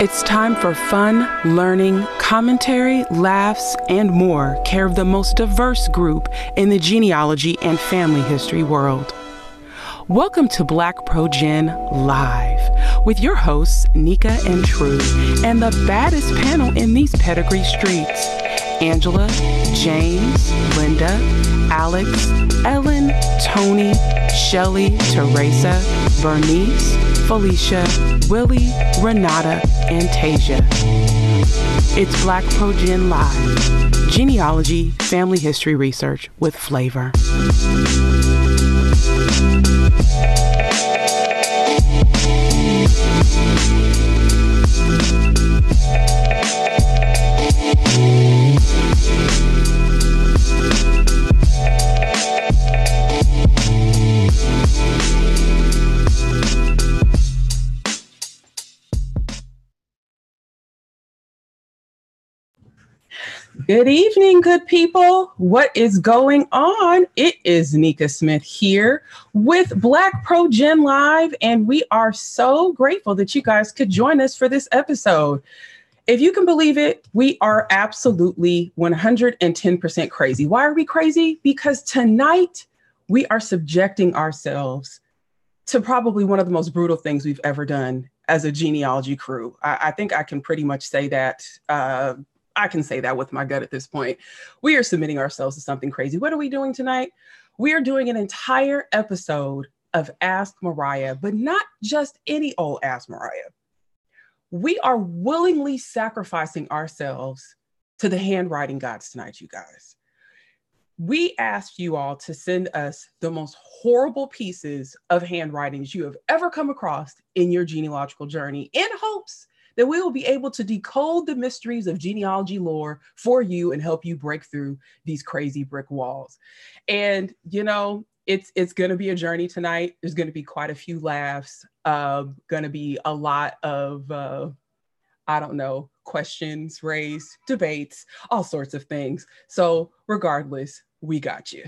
It's time for fun, learning, commentary, laughs, and more, care of the most diverse group in the genealogy and family history world. Welcome to Black Pro Gen Live with your hosts, Nicka and True, and the baddest panel in these pedigree streets Angela, James, Linda, Alex, Ellen, Toni, Shelly, Teresa, Bernice, Felicia, Willie, Renata, and Tasia. It's Black Pro Gen Live, genealogy, family history research with flavor. Good evening, good people. What is going on? It is Nicka Smith here with Black Pro Gen Live, and we are so grateful that you guys could join us for this episode. If you can believe it, we are absolutely 110% crazy. Why are we crazy? Because tonight we are subjecting ourselves to probably one of the most brutal things we've ever done as a genealogy crew. I, I think I can pretty much say that. Uh, I can say that with my gut at this point. We are submitting ourselves to something crazy. What are we doing tonight? We are doing an entire episode of Ask Mariah, but not just any old Ask Mariah. We are willingly sacrificing ourselves to the handwriting gods tonight, you guys. We asked you all to send us the most horrible pieces of handwritings you have ever come across in your genealogical journey in hopes that we will be able to decode the mysteries of genealogy lore for you and help you break through these crazy brick walls. And, you know, it's it's going to be a journey tonight. There's going to be quite a few laughs. Uh, going to be a lot of uh, I don't know questions raised, debates, all sorts of things. So regardless, we got you.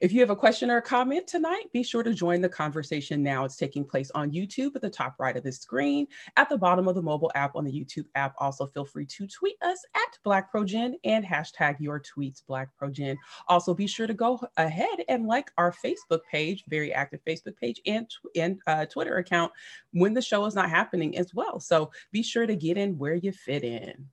If you have a question or a comment tonight, be sure to join the conversation now. It's taking place on YouTube at the top right of the screen, at the bottom of the mobile app on the YouTube app. Also, feel free to tweet us at BlackProGen and hashtag your tweets BlackProGen. Also, be sure to go ahead and like our Facebook page, very active Facebook page, and, and uh, Twitter account when the show is not happening as well. So be sure to get in where you fit in.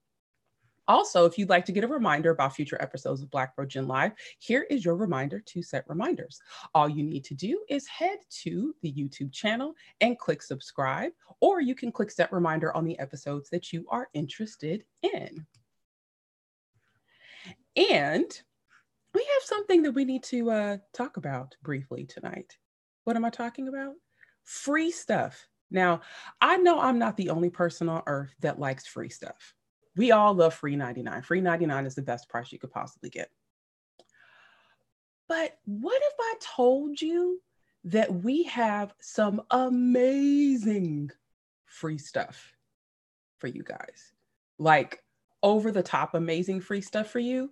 Also, if you'd like to get a reminder about future episodes of Black Pro Gen Live, here is your reminder to set reminders. All you need to do is head to the YouTube channel and click subscribe, or you can click set reminder on the episodes that you are interested in. And we have something that we need to uh, talk about briefly tonight. What am I talking about? Free stuff. Now, I know I'm not the only person on earth that likes free stuff. We all love free 99. Free 99 is the best price you could possibly get. But what if I told you that we have some amazing free stuff for you guys? Like over the top amazing free stuff for you.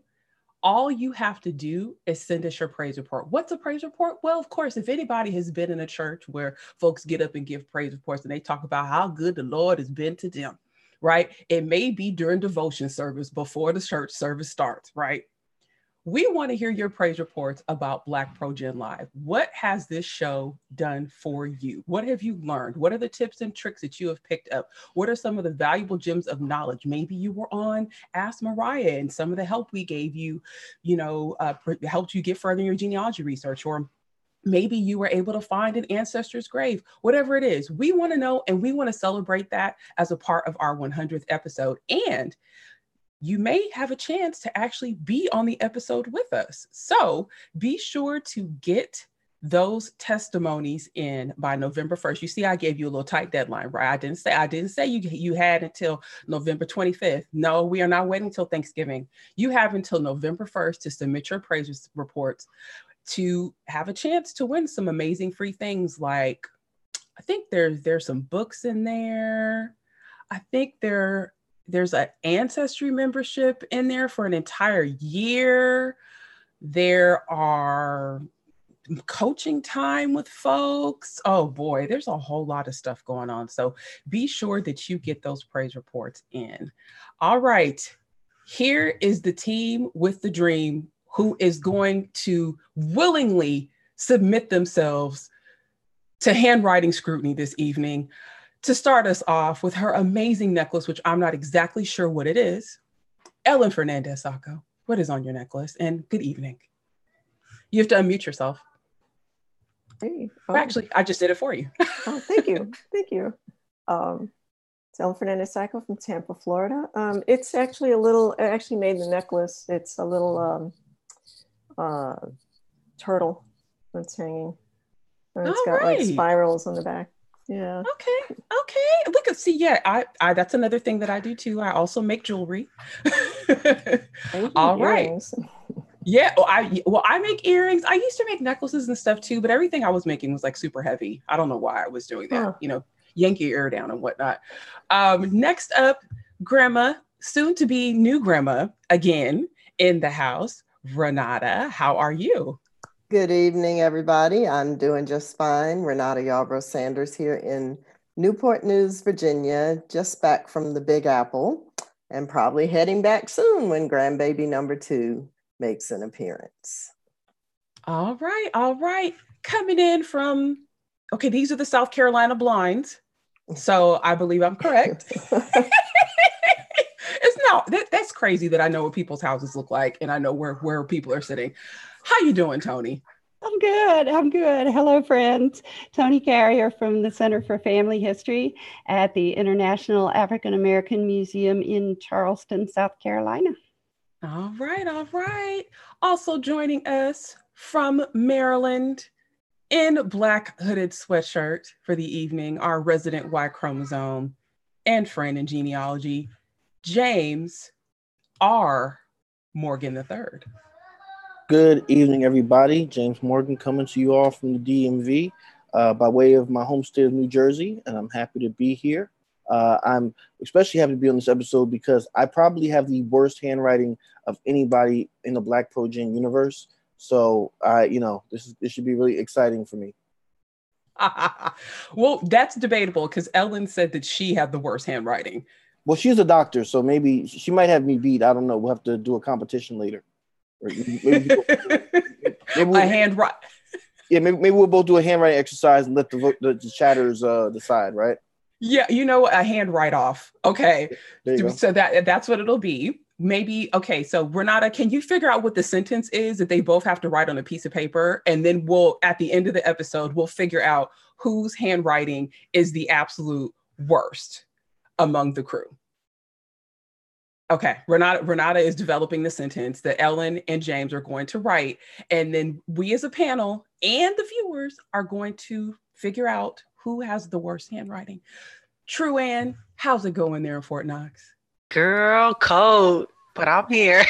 All you have to do is send us your praise report. What's a praise report? Well, of course, if anybody has been in a church where folks get up and give praise reports and they talk about how good the Lord has been to them, right? It may be during devotion service before the church service starts, right? We want to hear your praise reports about Black Pro Gen Live. What has this show done for you? What have you learned? What are the tips and tricks that you have picked up? What are some of the valuable gems of knowledge? Maybe you were on Ask Mariah and some of the help we gave you, you know, uh, helped you get further in your genealogy research, or maybe you were able to find an ancestor's grave, whatever it is. We want to know and we want to celebrate that as a part of our 100th episode. And you may have a chance to actually be on the episode with us. So be sure to get those testimonies in by November 1st. You see, I gave you a little tight deadline, right? I didn't say I didn't say you you had until November 25th. No, we are not waiting until Thanksgiving. You have until November 1st to submit your praise reports to have a chance to win some amazing free things like I think there's there's some books in there. I think there there's an ancestry membership in there for an entire year. There are coaching time with folks. Oh boy, there's a whole lot of stuff going on. So be sure that you get those praise reports in. All right, here is the team with the dream who is going to willingly submit themselves to handwriting scrutiny this evening to start us off with her amazing necklace, which I'm not exactly sure what it is. Ellen Fernandez Sacco, what is on your necklace? And good evening. You have to unmute yourself. Hey, oh. Actually, I just did it for you. oh, thank you. Thank you. Um, it's Ellen Fernandez Sacco from Tampa, Florida. Um, it's actually a little, I actually made the necklace. It's a little um, uh, turtle that's hanging. And it's All got right. like spirals on the back. Yeah. Okay. Okay. Look at see. Yeah. I, I. That's another thing that I do too. I also make jewelry. All right. Yeah, well, I well, I make earrings. I used to make necklaces and stuff too, but everything I was making was like super heavy. I don't know why I was doing that. Huh. You know, yank your ear down and whatnot. Um, next up, grandma, soon to be new grandma again in the house. Renata, how are you? Good evening, everybody. I'm doing just fine. Renata Yarbrough Sanders here in Newport News, Virginia, just back from the Big Apple and probably heading back soon when grandbaby number two makes an appearance. All right, all right. Coming in from, okay, these are the South Carolina blinds. So I believe I'm correct. it's that, that's crazy that I know what people's houses look like and I know where where people are sitting. How you doing, Toni? I'm good. I'm good. Hello, friends. Toni Carrier from the Center for Family History at the International African American Museum in Charleston, South Carolina. All right, all right. Also joining us from Maryland in black hooded sweatshirt for the evening, our resident Y chromosome and friend in genealogy, James R. Morgan III. Good evening, everybody. James Morgan coming to you all from the DMV uh, by way of my home state of New Jersey, and I'm happy to be here. Uh, I'm especially happy to be on this episode because I probably have the worst handwriting of anybody in the Black Pro Gen universe. So I, you know, this is this should be really exciting for me. well, that's debatable because Ellen said that she had the worst handwriting. Well, she's a doctor, so maybe she might have me beat. I don't know. We'll have to do a competition later. Maybe, we'll, a hand right. Yeah, maybe, maybe we'll both do a handwriting exercise and let the the, the chatters uh, decide, right? Yeah, you know, a hand write off. Okay. So that that's what it'll be. Maybe okay, so Renata, can you figure out what the sentence is that they both have to write on a piece of paper? And then we'll at the end of the episode, we'll figure out whose handwriting is the absolute worst among the crew. Okay, Renata, Renata is developing the sentence that Ellen and James are going to write. And then we as a panel and the viewers are going to figure out who has the worst handwriting. True Ann, how's it going there in Fort Knox? Girl, cold, but I'm here.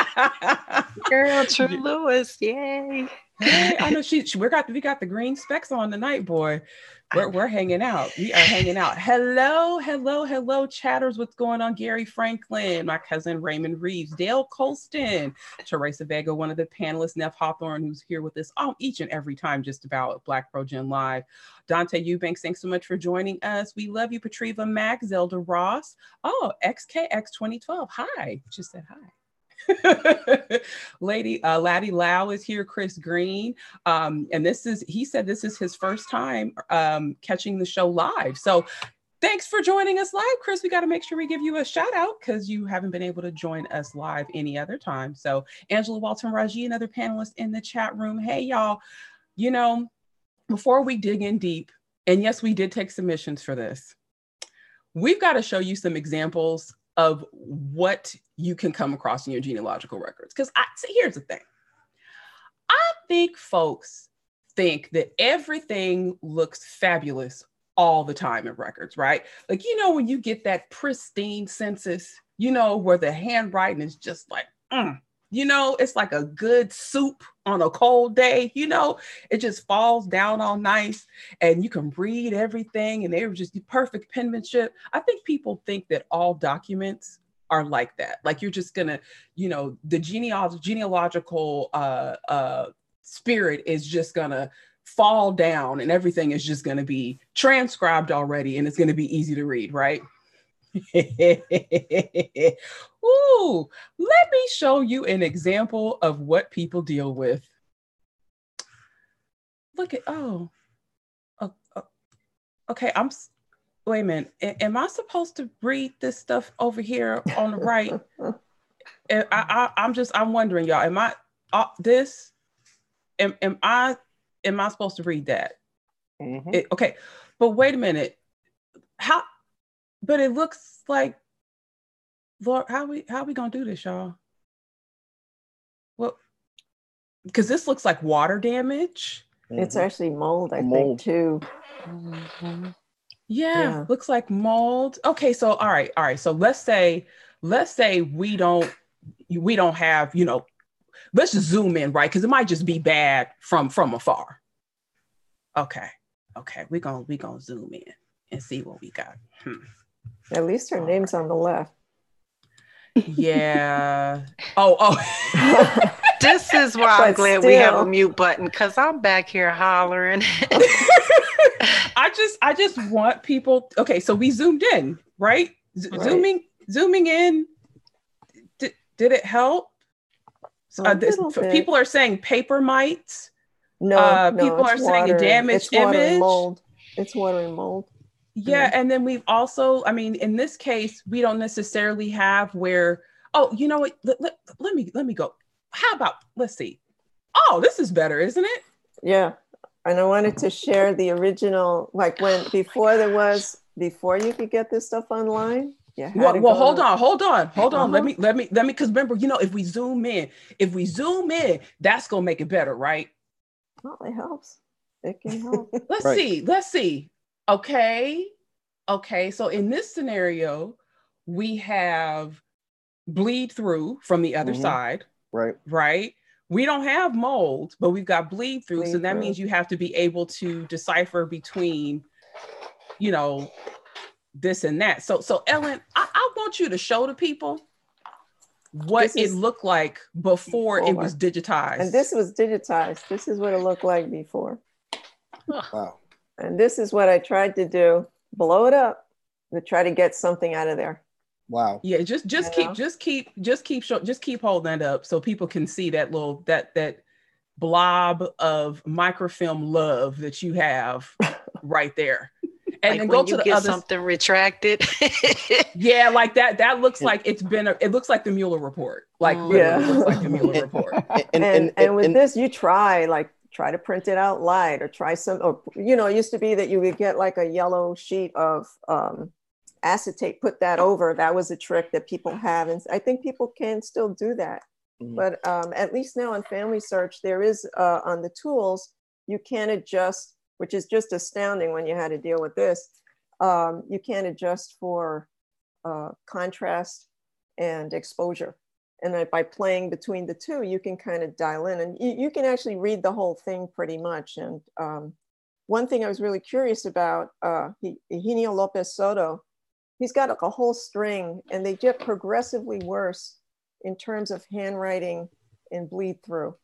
Girl, True Lewis, yay. I know she, she, we got we got the green specs on tonight, boy. We're, we're hanging out. We are hanging out. Hello, hello, hello, chatters. What's going on? Gary Franklin, my cousin Raymond Reeves, Dale Colston, Teresa Vega, one of the panelists, Neff Hawthorne, who's here with us all each and every time just about Black Pro Gen Live. Dante Eubanks, thanks so much for joining us. We love you, Patriva Mack, Zelda Ross. Oh, XKX 2012. Hi. Just said hi. Lady uh, Laddie Lau is here. Chris Green, um, and this is he said this is his first time um, catching the show live. So thanks for joining us live, Chris. We got to make sure we give you a shout out because you haven't been able to join us live any other time. So Angela Walton Raji, another panelist in the chat room. Hey y'all, you know before we dig in deep, and yes, we did take submissions for this. We've got to show you some examples of what you can come across in your genealogical records. Because I here's the thing. I think folks think that everything looks fabulous all the time in records, right? Like, you know, when you get that pristine census, you know, where the handwriting is just like, mm, you know, it's like a good soup on a cold day, you know, it just falls down all nice and you can read everything and they were just perfect penmanship. I think people think that all documents are like that. Like you're just gonna, you know, the genealogical genealogical uh, uh, spirit is just gonna fall down and everything is just gonna be transcribed already and it's gonna be easy to read, right? Ooh, let me show you an example of what people deal with. Look at oh, oh, oh okay. I'm wait a minute. A- am I supposed to read this stuff over here on the right? I, I, I'm just I'm wondering, y'all. Am I uh, this? Am, am I am I supposed to read that? Mhm. It- okay, but wait a minute. How? But it looks like, Lord, how we how we gonna do this, y'all? Well, because this looks like water damage. It's Mhm. actually mold, I Mold. think, too. Yeah, Yeah. looks like mold. Okay, so all right, all right. So let's say let's say we don't we don't have you know let's just zoom in right because it might just be bad from from afar. Okay, okay, we're gonna we're gonna zoom in and see what we got. Hmm. At least her name's on the left. Yeah. oh, oh. This is why I'm But glad we have a mute button because I'm back here hollering. I just I just want people. Okay, so we zoomed in, right? Z- Right. Zooming zooming in. Did, did it help? Uh, this, f- people are saying paper mites. No, Uh, no, people it's are saying a damaged it's water image. mold. It's water and mold. Yeah, and then we've also, I mean, in this case, we don't necessarily have where. Oh, you know what? Let, let, let me let me go. How about let's see. Oh, this is better, isn't it? Yeah. And I wanted to share the original, like when before there was before you could get this stuff online. Yeah. Well, well hold on, hold on, hold on. Let Uh-huh. me, let me, let me. Because remember, you know, if we zoom in, if we zoom in, that's gonna make it better, right? Well, it helps. It can help. Let's Right. see. Let's see. Okay, okay. So in this scenario, we have bleed through from the other Mhm. side, Right. right? We don't have mold, but we've got bleed through. so that through. means you have to be able to decipher between, you know, this and that. So, so Ellen, I, I want you to show the people what it looked like before, it was digitized. and this was digitized. This is what it looked like before. Wow. And this is what I tried to do blow it up to try to get something out of there. Wow. yeah, just just You keep know? just keep just keep show, just keep holding that up so people can see that little that that blob of microfilm love that you have right there. And like then when go to you the get other something retracted. Yeah, like that. That looks like it's been. A, it looks like the Mueller report. Like Mm. literally Yeah. looks like the Mueller report. And and, and, with and- this you try like try to print it out light or try some or you know it used to be that you would get like a yellow sheet of um, acetate put that over. That was a trick that people have and i think people can still do that. Mhm. but um, at least now on family search there is uh, on the tools you can adjust which is just astounding when you had to deal with this um, you can adjust for uh, contrast and exposure and by playing between the two you can kind of dial in and you, you can actually read the whole thing pretty much and um, one thing i was really curious about uh, Eugenio lopez soto he's got like a whole string and they get progressively worse in terms of handwriting and bleed through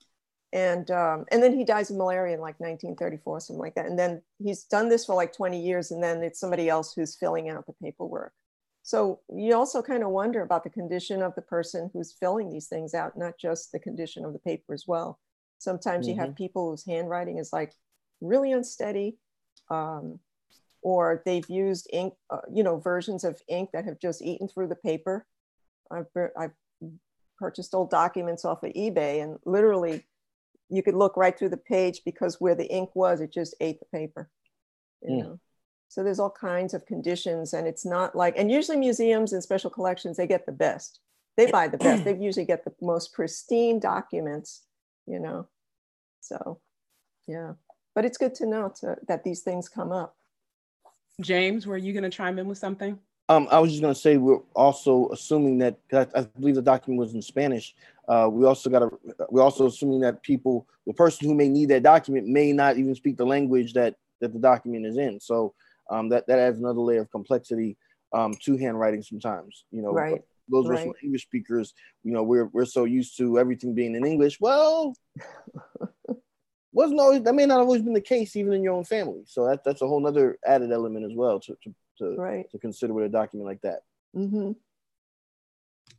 and um, and then he dies of malaria in like 1934 something like that and then he's done this for like 20 years and then it's somebody else who's filling out the paperwork so you also kind of wonder about the condition of the person who's filling these things out, not just the condition of the paper as well. Sometimes you have people whose handwriting is like really unsteady, um, or they've used ink, uh, you know, versions of ink that have just eaten through the paper. I've, I've purchased old documents off of eBay, and literally, you could look right through the page because where the ink was, it just ate the paper. You Mm. know. So there's all kinds of conditions, and it's not like, and usually museums and special collections, they get the best. They buy the best. They usually get the most pristine documents, you know. So, yeah, but it's good to know to, that these things come up. James, were you going to chime in with something? Um, I was just gonna say we're also assuming that I, I believe the document was in Spanish. Uh, we also got to we're also assuming that people, the person who may need that document, may not even speak the language that that the document is in. So um, that that adds another layer of complexity um, to handwriting. Sometimes, you know, Right. those of right. are English speakers, you know, we're we're so used to everything being in English. Well, wasn't always that may not have always been the case even in your own family. So that that's a whole other added element as well to to to, Right. to consider with a document like that. hmm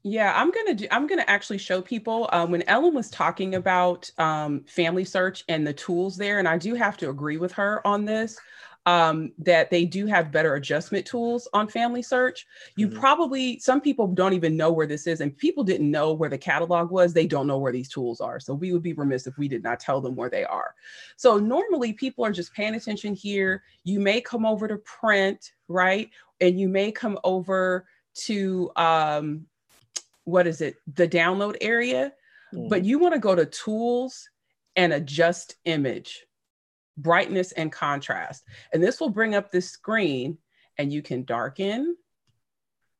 Yeah, I'm gonna do. I'm gonna actually show people um, when Ellen was talking about um, Family Search and the tools there, and I do have to agree with her on this. Um, that they do have better adjustment tools on Family Search. You Mhm. probably some people don't even know where this is, and people didn't know where the catalog was. They don't know where these tools are, so we would be remiss if we did not tell them where they are. So normally people are just paying attention here. You may come over to print, right, and you may come over to um, what is it the download area but you want to go to tools and adjust image brightness and contrast. And this will bring up this screen and you can darken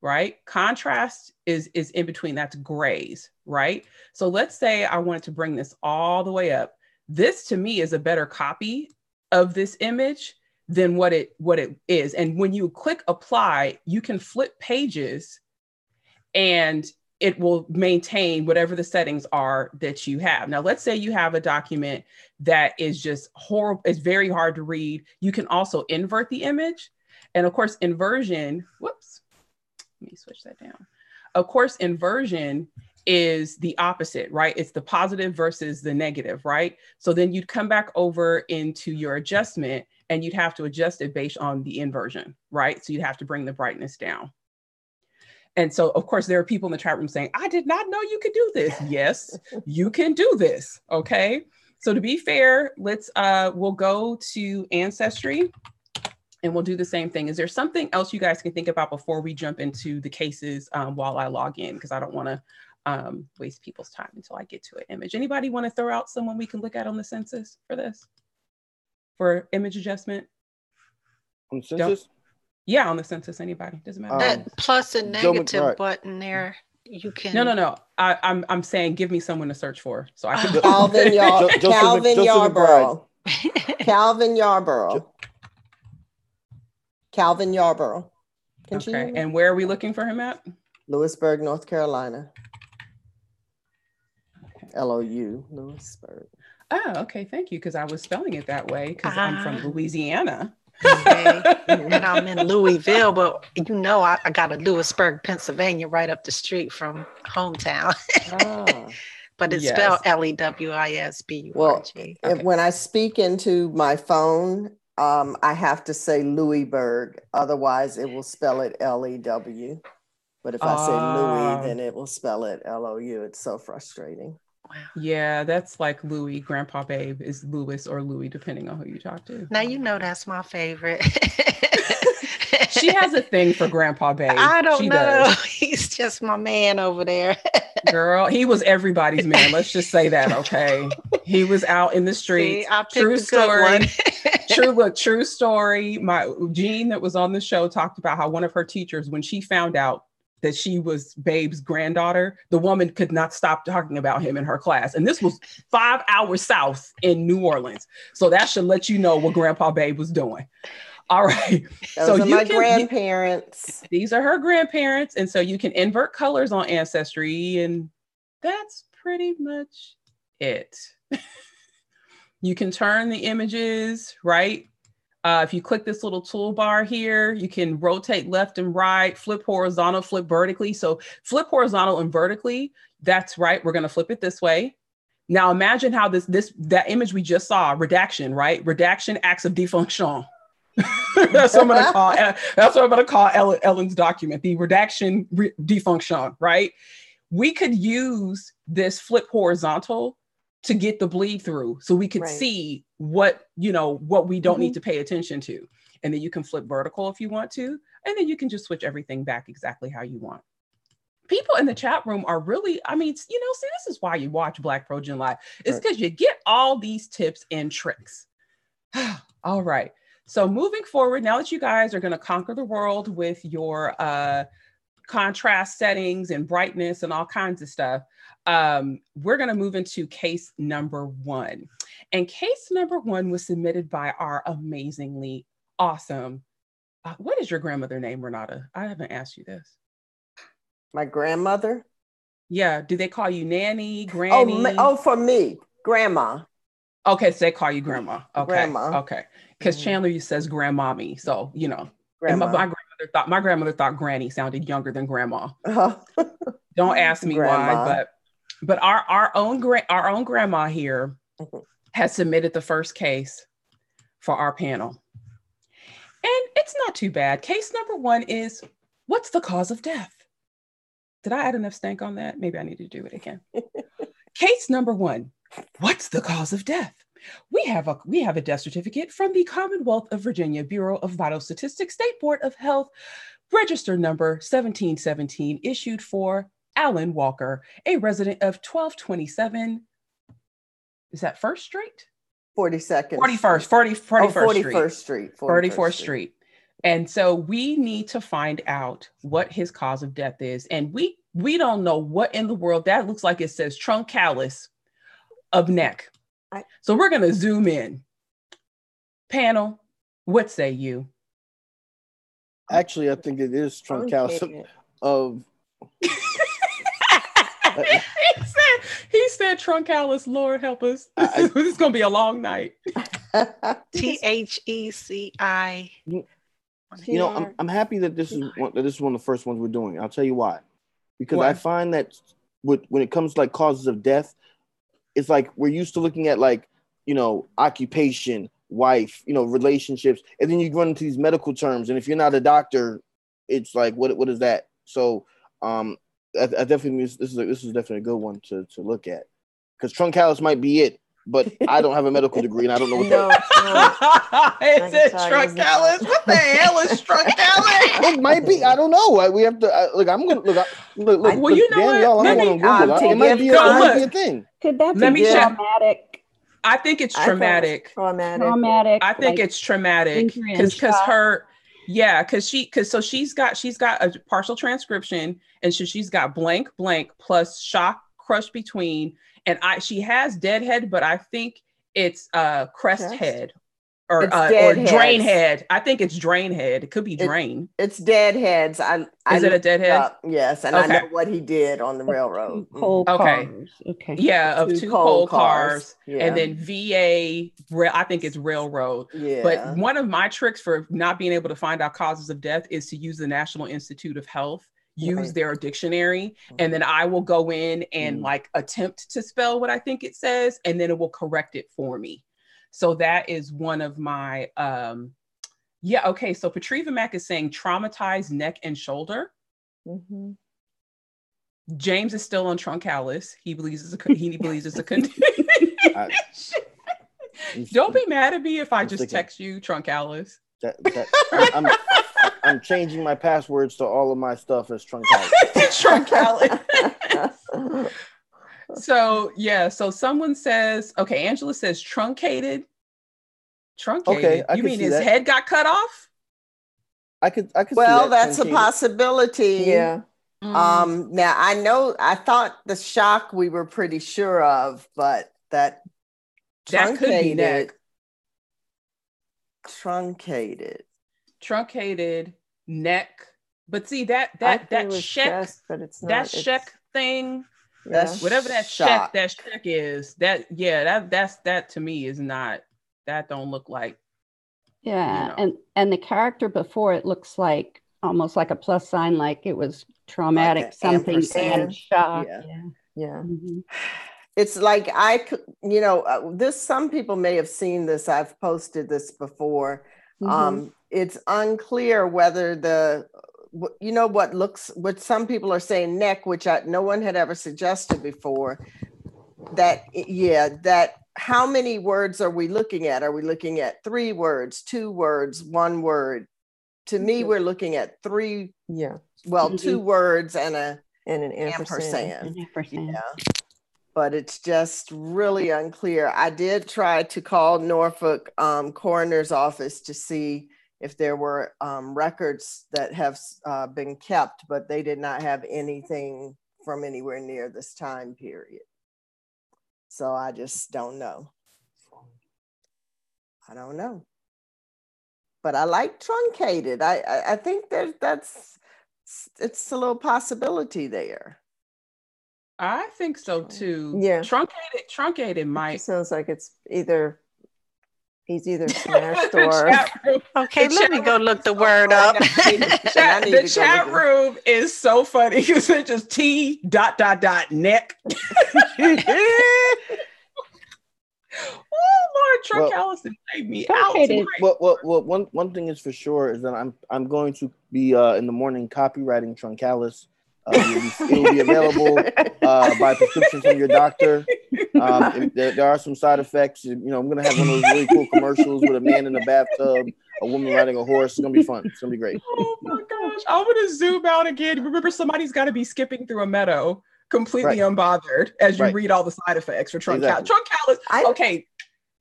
right? Contrast is is in between. That's grays right? So let's say i wanted to bring this all the way up. This to me is a better copy of this image than what it what it is. And when you click apply you can flip pages and it will maintain whatever the settings are that you have. Now, let's say you have a document that is just horrible, it's very hard to read. You can also invert the image. And of course, inversion, whoops, let me switch that down. Of course, inversion is the opposite, right? It's the positive versus the negative, right? So then you'd come back over into your adjustment and you'd have to adjust it based on the inversion, right? So you'd have to bring the brightness down. And so, of course, there are people in the chat room saying, I did not know you could do this. Yes, you can do this. Okay. So to be fair, let's uh we'll go to ancestry and we'll do the same thing. Is there something else you guys can think about before we jump into the cases um, while I log in? Because I don't want to um, waste people's time until I get to an image. Anybody want to throw out someone we can look at on the census for this? For image adjustment? On census, Yeah, on the census, anybody. Doesn't matter. Um, That plus plus a negative McBride. button there, you can. No, no, no. I, I'm I'm saying give me someone to search for so I can. Calvin, Yar- Jo- Joseph Mc- Calvin Joseph Yarborough. Calvin Yarborough. Calvin Yarborough. Can you okay, hear and where are we looking for him at? Lewisburg, North Carolina. L O U, Lewisburg. Oh, okay. Thank you, because I was spelling it that way because I'm Ah. from Louisiana. Okay. and I'm in Louisville, but you know I, I got a Lewisburg, Pennsylvania right up the street from hometown. Ah. but it's Yes. spelled L E W I S B U R G. If, when I speak into my phone, um, I have to say Louisburg. Otherwise, it will spell it L E W. But if I say Ah. Louis, then it will spell it L O U. It's so frustrating. Wow. Yeah, that's like Louis. Grandpa Babe is Louis or Louis, depending on who you talk to. Now you know that's my favorite. She has a thing for Grandpa Babe. I don't she know. Does. He's just my man over there. Girl, he was everybody's man. Let's just say that, okay? He was out in the See, streets. Picked True story. true look true story my jean that was on the show talked about how one of her teachers when she found out that she was babe's granddaughter the woman could not stop talking about him in her class. And this was five hours south in new orleans. So that should let you know what grandpa babe was doing. All right. Those So are you my can- grandparents. these are her grandparents. And so you can invert colors on ancestry and that's pretty much it. You can turn the images right uh, if you click this little toolbar here you can rotate left and right flip horizontal flip vertically so flip horizontal and vertically that's right we're going to flip it this way now imagine how this this that image we just saw redaction right redaction acts of defunction that's what I'm gonna call. That's what I'm gonna call Ellen, Ellen's document, the redaction re- defunction. Right? We could use this flip horizontal to get the bleed through, so we could Right. see what you know what we don't need to pay attention to, and then you can flip vertical if you want to, and then you can just switch everything back exactly how you want. People in the chat room are really, I mean, you know, see, this is why you watch Black Progen Live. It's Right. because you get all these tips and tricks. all right. So moving forward, now that you guys are going to conquer the world with your uh, contrast settings and brightness and all kinds of stuff, um, we're going to move into case number one. And case number one was submitted by our amazingly awesome. Uh, what is your grandmother name, Renata? I haven't asked you this. My grandmother. Yeah, do they call you nanny, Oh, granny? ma- oh, for me, grandma. Okay, so they call you grandma. Okay. Grandma. Okay. Because Mhm. Chandler you says grandmommy. So, you know. And Grandma. my, my grandmother thought my grandmother thought granny sounded younger than grandma. Oh, Don't ask me Grandma. why, but but our our own gra- our own grandma here Mhm. has submitted the first case for our panel. And it's not too bad. Case number 1 is what's the cause of death? Did I add enough stank on that? Maybe I need to do it again. case number 1. What's the cause of death? We have a we have a death certificate from the Commonwealth of Virginia Bureau of Vital Statistics State Board of Health register number 1717 issued for Alan Walker, a resident of 1227 is that First Street? 42nd. 41st, 40, 41st, Oh, Street. 41st Street. 34th Street. And so we need to find out what his cause of death is. And we we don't know what in the world that looks like it says truncalis of neck. I- so we're gonna zoom in. Panel, what say you? Actually, I think it is truncalis Truncated. of he said he said truncalis, Lord help us. This, I- is, this is gonna be a long night. T H E C I. you know, I'm, I'm happy that this is one, that this is one of the first ones we're doing. I'll tell you why. Because I find that with, when it comes to like causes of death, it's like we're used to looking at like you know occupation, wife, you know relationships, and then you run into these medical terms, and if you're not a doctor, it's like what what is that? So um, I, I definitely this is a, this is definitely a good one to to look at because truncalis might be it, but I don't have a medical degree and I don't know what that No, no. is it sorry, it's not. truncalis? What the hell is truncalis? it might be. I don't know. I, we have to I, look. I'm gonna look. I, look, look Well, you know what? Danielle, I'm Let going me- on Google. uh, it might be. A, it might be a look. thing. Could that Let be me check. traumatic? I think it's I thought it traumatic. Traumatic. Traumatic. I think like, it's traumatic because because her yeah because she because so she's got she's got a partial transcription and so she's got blank blank plus shock crush between and I she has deadhead but I think it's uh crest Chest? head or uh, or drain head. I think it's drain head. It could be It- drain. it's deadheads. I, I Is it a looked deadhead? up, Yes, and I know what he did on the railroad. Two coal Okay. cars. Okay. Yeah, of two, coal cars, Yeah. and then VA. I think it's railroad. yeah. But one of my tricks for not being able to find out causes of death is to use the National Institute of Health, use Right. their dictionary, and then I will go in and Mm. like attempt to spell what I think it says, and then it will correct it for me. So that is one of my um yeah, okay. So Patriva Mack is saying traumatized neck and shoulder. Mhm. James is still on truncalis. He believes it's a con- he believes it's a condition. I- Don't be mad at me if I I'm just sticking. text you truncalis. That, that, I'm, I'm, I'm changing my passwords to all of my stuff as truncalis. truncalis. So yeah, so someone says, okay, Angela says truncated. Truncated. Okay, I you mean his that. head got cut off? I could. I could. see well, that that's a possibility. yeah. Mm. Um, now I know I thought the shock we were pretty sure of, but that That could be truncated, neck. truncated. truncated neck. But see that that think that it check chest, but it's not. that it's- check thing, yeah. That's- whatever that Shock. check that check is, that yeah, that that's that to me is not that don't look like Yeah, know. and and the character before it looks like almost like a plus sign, like it was traumatic an something ampersand. and shock. Yeah. Yeah. Yeah. Mhm. It's like I, you know, uh, this. Some people may have seen this. I've posted this before. Mhm. Um, it's unclear whether the, wh- you know, what looks, what some people are saying neck, which I, no one had ever suggested before. That yeah, that how many words are we looking at? Are we looking at three words, two words, one word? To me, Mhm. we're looking at three, yeah. well, Mhm. two words and a And an ampersand. ampersand. An ampersand. Yeah. But it's just really unclear. I did try to call Norfolk um, Coroner's Office to see if there were um, records that have uh, been kept, but they did not have anything from anywhere near this time period. So I just don't know. I don't know. But I like truncated. I I, I think that that's it's a little possibility there. I think so too. Yeah. Truncated, truncated It might. sounds like it's either he's either smashed or Okay, The let me go look the word funny. up. Chat- the chat look it up. room is so funny because it's just T dot dot dot neck. oh Lord, Trunk Well- Allison made me out. Well, well, well, one one thing is for sure is that I'm I'm going to be uh, in the morning copywriting Truncalis. Uh, it, will be, it will be available uh, by prescription from your doctor. Um, there, there are some side effects. You know, I'm gonna have one of those really cool commercials with a man in a bathtub, a woman riding a horse. It's gonna be fun. It's gonna be great. Oh my gosh, I'm gonna zoom out again. Remember, somebody's got to be skipping through a meadow, completely unbothered, as you Right. read all the side effects for Truncalis. Exactly. Truncalis. I- Okay,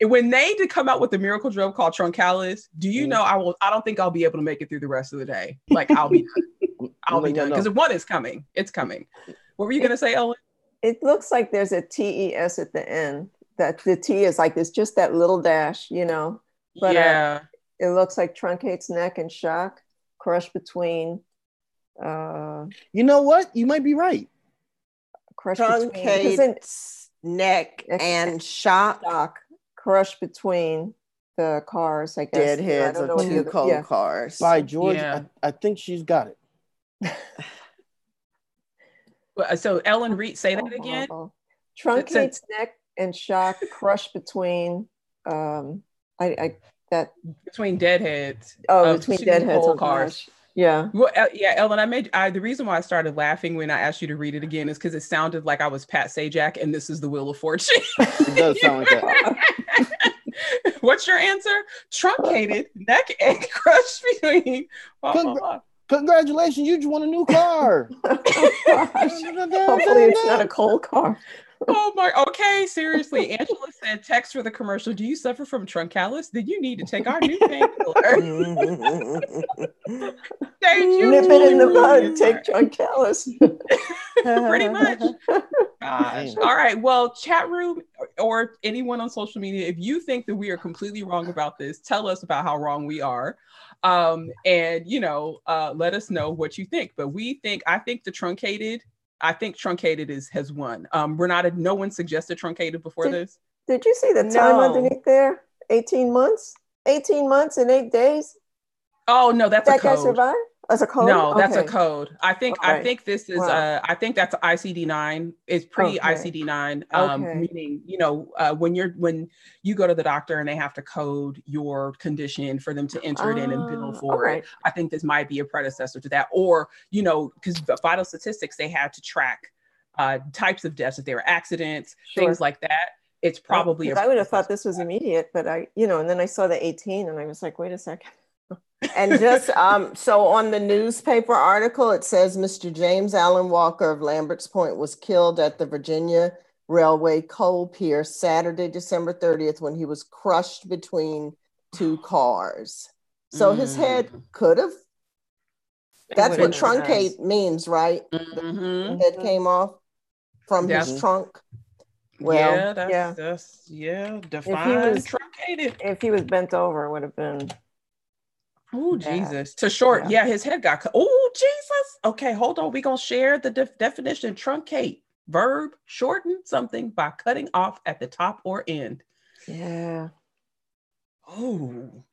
when they did come out with the miracle drug called Truncalis, do you Mhm. know I will? I don't think I'll be able to make it through the rest of the day. Like I'll be, done. I'll be letting y'all done because one is coming. It's coming. What were you gonna say, Ellen? it looks like there's a TES at the end. That the T is like it's just that little dash, you know. But, uh, yeah. It looks like truncates neck and shock, crush between uh You know what? You might be right. crush between 'cause Truncate in neck and shock. shock, crush between the cars, I guess. Dead I heads of two cold yeah. cars. By George, Yeah. I, I think she's got it. Well, So Ellen Reed, say that again. horrible. It Truncates neck and shock, crush between um I, I that Between deadheads. oh between deadheads whole oh cars. gosh. Yeah. Well, uh, yeah, Ellen, I made I, the reason why I started laughing when I asked you to read it again is because it sounded like I was Pat Sajak and this is the Wheel of Fortune. It does sound like that. What's your answer? Truncated neck and crush between. blah, blah, Congra- blah. Congratulations, you just won a new car. Oh. Hopefully it's not a cold car. Oh my. Okay, seriously. Angela said, "Text for the commercial. Do you suffer from truncalis? Then you need to take our new painkiller." Nip it in the bud, take truncalis. Pretty much. Gosh. All right. Well, chat room or, or anyone on social media, if you think that we are completely wrong about this, tell us about how wrong we are. Um, and you know, uh, let us know what you think. But we think, I think the truncated, I think truncated is has won. Um, Renata, no one suggested truncated before Did- this. Did you see the time No. underneath there? 18 months? 18 months and eight days? Oh no, that's that a guy code. survived? That's a code? No, that's a code. I think I think this is Wow. uh I think that's ICD nine. It's pre ICD nine. Um Okay. meaning, you know, uh when you're when you go to the doctor and they have to code your condition for them to enter it in and bill Ah, for it. I think this might be a predecessor to that. Or, you know, because vital statistics, they had to track uh types of deaths, if they were accidents, things like that. It's probably a 'cause I would have thought this was immediate, but I, you know, and then I saw the 18 and I was like, wait a second. And just um, so on the newspaper article, it says Mr. James Allen Walker of Lambert's Point was killed at the Virginia Railway coal pier Saturday, December 30th, when he was crushed between two cars. So his head Mm. could have. That's what would've truncate means, right? Mhm. Head came off from Yeah. his trunk. Well, yeah, that's yeah. that's yeah, define was- truncated. If he was bent over, it would have been. Oh Yeah. Jesus! To short, Yeah. yeah. his head got cut. Oh Jesus! Okay, hold on. We gonna share the def- definition. Truncate verb shorten something by cutting off at the top or end. Yeah. Oh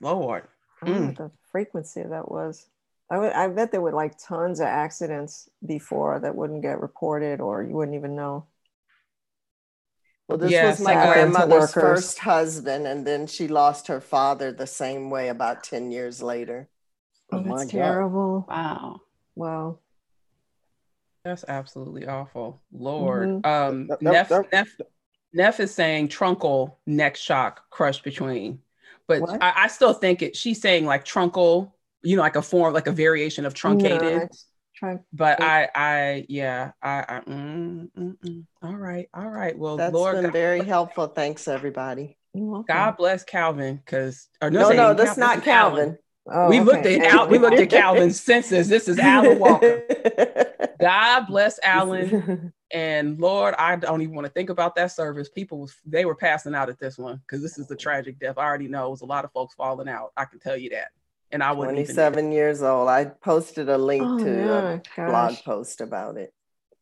Lord! I don't know Mm. what the frequency of that was. I would, I bet there were like tons of accidents before that wouldn't get reported or you wouldn't even know. Well, this Yeah, was my grandmother's first husband, and then she lost her father the same way about 10 years later. Oh, Oh, my that's God. terrible. Wow. Wow. That's absolutely awful. Lord. Mhm. Um, That- that- Neff, that- Neff, Neff is saying trunkle neck shock crush between, but I, I still think it. She's saying like trunkle, you know, like a form, like a variation of truncated. No, it's trunk- But. I, I, yeah, I, I mm, mm, mm. all right, all right. Well, That's Lord, been God, very helpful. Thanks, everybody. God bless Calvin, because or No, say no, that's this not is Alan. Calvin. Oh, we looked at Al, we looked at Calvin's census. This is Alan Walker. God bless Alan. And Lord, I don't even want to think about that service. People was they were passing out at this one because this is a tragic death. I already know it was a lot of folks falling out. I can tell you that. And I wouldn't even 27 years old. I posted a link Oh, to yeah, a blog post about it.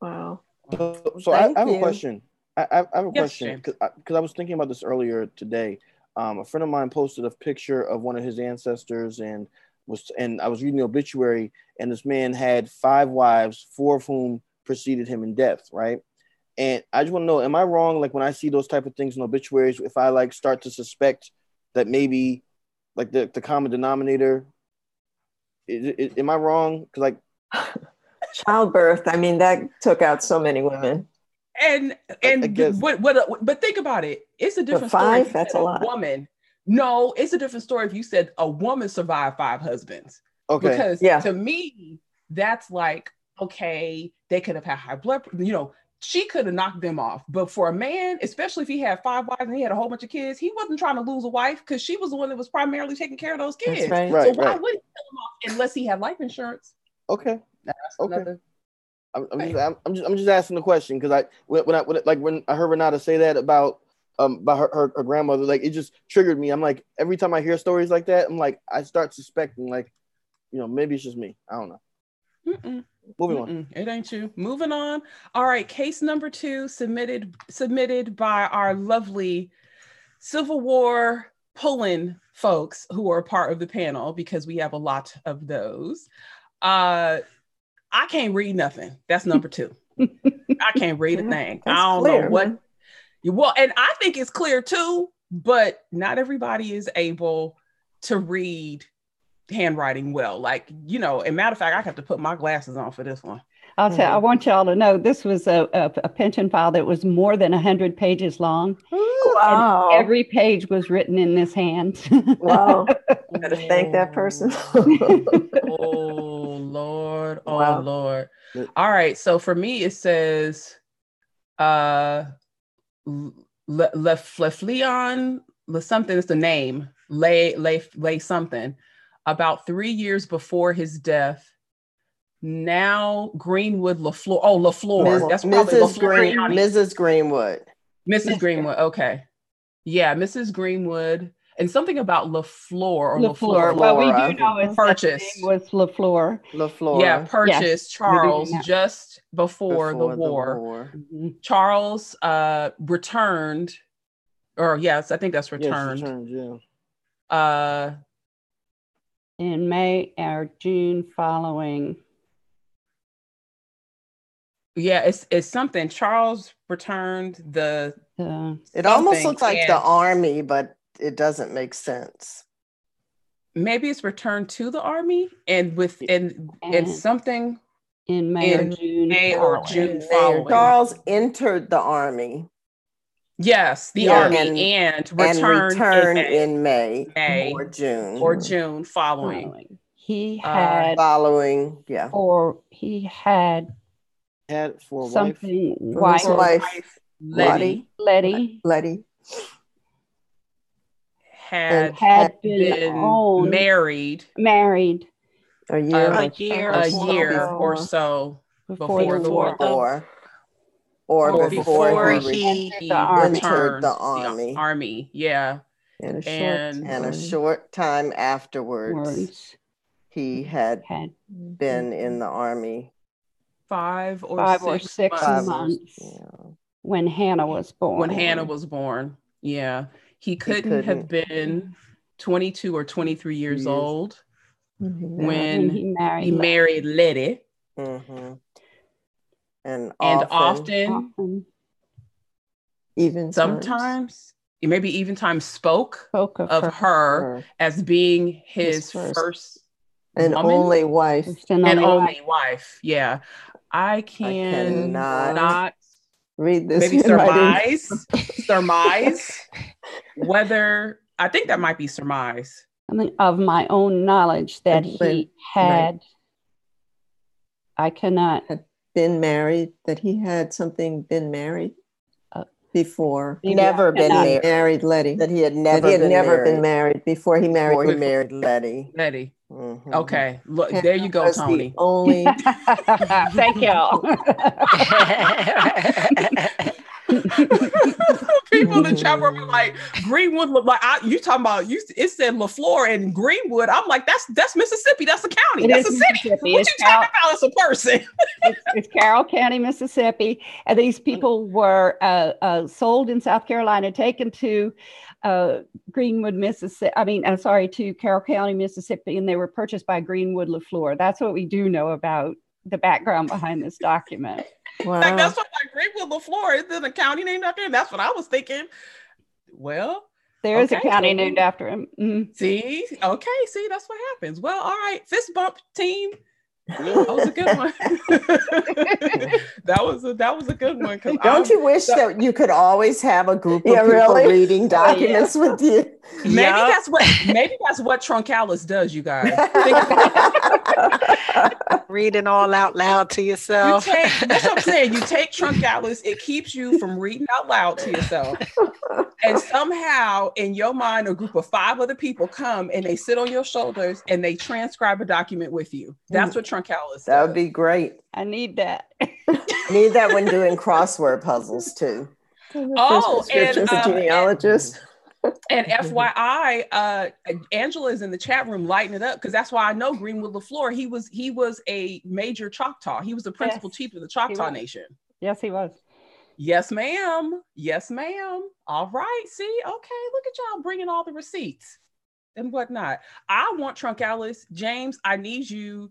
Wow. So, so I, I have you. a question. I, I I have a Yes, question because I, 'cause I was thinking about this earlier today. Um, a friend of mine posted a picture of one of his ancestors and was and I was reading the obituary and this man had five wives, four of whom preceded him in death, right? And I just want to know, am I wrong? Like when I see those type of things in obituaries, if I like start to suspect that maybe like the, the common denominator, is, is, am I wrong? Because like Childbirth, I mean, that took out so many women. And and I guess- what what but think about it. It's a different story. five, if that's said a lot. Woman. No, it's a different story if you said a woman survived five husbands. okay, Because Yeah. to me, that's like, okay, they could have had high blood, you know, she could have knocked them off. But for a man, especially if he had five wives and he had a whole bunch of kids, he wasn't trying to lose a wife because she was the one that was primarily taking care of those kids. That's right. Right. So why would he kill them off unless he had life insurance? okay. That's Okay. another. I'm, I'm, just, I'm, I'm just I'm just asking the question because I when, when I when, like when I heard Renata say that about um about her, her, her grandmother like it just triggered me. I'm like every time I hear stories like that I'm like I start suspecting like you know maybe it's just me. I don't know. Mm-mm. Moving on. Mm-mm, It ain't you. Moving on. All right, case number two submitted submitted by our lovely Civil War pulling folks who are a part of the panel because we have a lot of those. Uh, I can't read nothing. That's number two. I can't read a thing. I don't clear, know what. man. Well, and I think it's clear too, but not everybody is able to read handwriting well. Like, you know, and matter of fact, I have to put my glasses on for this one. I'll tell. I Mhm. want y'all to know this was a, a, a pension file that was more than hundred pages long. Wow. Every page was written in this hand. wow. Gotta thank that person. oh Lord, oh Wow. Lord. All right, so for me it says uh Le Le Flefleon Le something is the name. Lay lay lay something. About three years before his death. Now Greenwood LaFleur. Oh, LaFleur. Ms. That's probably Mrs. LaFleur Green, County. Mrs. Greenwood. Mrs. Greenwood. Okay. Yeah, Mrs. Greenwood. And something about LaFleur or Lafleur. LaFleur. Well, we do know his Purchase. name was Lafleur. LaFleur. Yeah, purchased Charles just before, the, war. war. Mhm. Charles uh returned, or yes, I think that's Yes, returned. returned, yeah. Uh In May or June following. yeah, it's it's something. Charles returned the The, It almost looks like the army, but it doesn't make sense. maybe it's returned to the army and with and and And- something in May In or June. May or. June following. Charles entered the army yes, the Yeah, army and- and, and returned, returned in May, in May, May or June. or June following. following. He Uh, had following, yeah. or he had Had for a wife. something wife wife, Letty Letty. Letty Letty. had, had been, been owned, married married A year. Uh, A year a year or so before, Before the the war. Or, or, Or before, before he, he- he The army. Entered the army. army, yeah. and a short and- and a time. short time afterwards, Words he had had been in the army. Five or Five six or six Five months months. Yeah. when Hannah was born. when Hannah was born. Yeah. He couldn't, have been 22 or 23 years Years. old When he when when he married. he married Letty. hmm And And often, often, often even times. sometimes, maybe even times spoke spoke of, of her, her Her. as being his, His first. first, an woman only wife. first and and only only wife. Yeah. I can cannot- not Read this maybe surmise surmise whether I think that might be surmise. I mean, of my own knowledge that he been- had. I cannot. Been married. That he had something been married Uh, before. maybe never I been cannot- married. Married Letty. That he had That never he had been never married. been married before he married. Before he married Letty. Letty. Mhm. Okay. Look, Hannah there you go, was the Toni. Only Thank y'all. People in the chat room are like Greenwood like I, you talking about you it said LaFleur and Greenwood. I'm like, that's that's Mississippi, that's a county, It that's a city. What It's you talking about It's a person? it's, it's Carroll County, Mississippi. And these people were uh, uh, sold in South Carolina, taken to uh, Greenwood, Mississippi. I mean, I'm sorry, to Carroll County, Mississippi, and they were purchased by Greenwood LeFlore. That's what we do know about the background behind this document. Wow. Like that's what like Greenwood LeFlore is in a county named after him. That's what I was thinking. Well, There is Okay, a county so- named after him. Mhm. see, okay, see, that's what happens. Well, all right, fist bump team. That was a good one. that was a that was a good one. Don't I'm- you wish that you could always have a group of Yeah, people really? reading documents with you? Maybe Yup. that's what maybe that's what Truncalis does, you guys. Reading all out loud to You yourself. take, that's what I'm saying. You take Truncalis, it keeps you from reading out loud to yourself. And somehow in your mind, a group of five other people come and they sit on your shoulders and they transcribe a document with you. That's mm. what Truncalis That would be great. I need that. Need that when doing crossword puzzles too. Oh, and, for uh, genealogist. And FYI, uh, Angela is in the chat room lighting it up because that's why I know Greenwood LeFlore. He was he was a major Choctaw. He was the principal Yes, chief of the Choctaw. Nation. Yes, he was. Yes, ma'am. Yes, ma'am. All right. See, okay. Look at y'all bringing all the receipts and whatnot. I want Trunk Alice James. I need you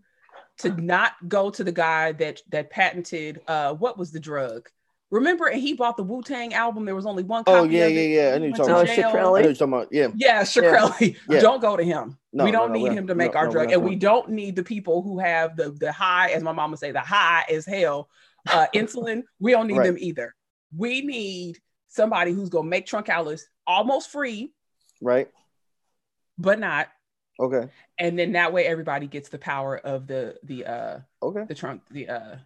to not go to the guy that that patented uh what was the drug. Remember, and he bought the Wu Tang album. There was only one copy. Oh yeah, of yeah, it. yeah. I knew you went talking Oh, about. I know you talking about. Yeah. Yeah, Shkreli. Yeah. Don't go to him. No, we don't no, need we're- him to make no, our no, drug, and we don't need the people who have the the high, as my mama say, the high as hell uh, insulin. We don't need Right. them either. We need somebody who's gonna make Trunk Alice almost free, Right. but not, Okay. and then that way everybody gets the power of the the uh Okay. the trunk the uh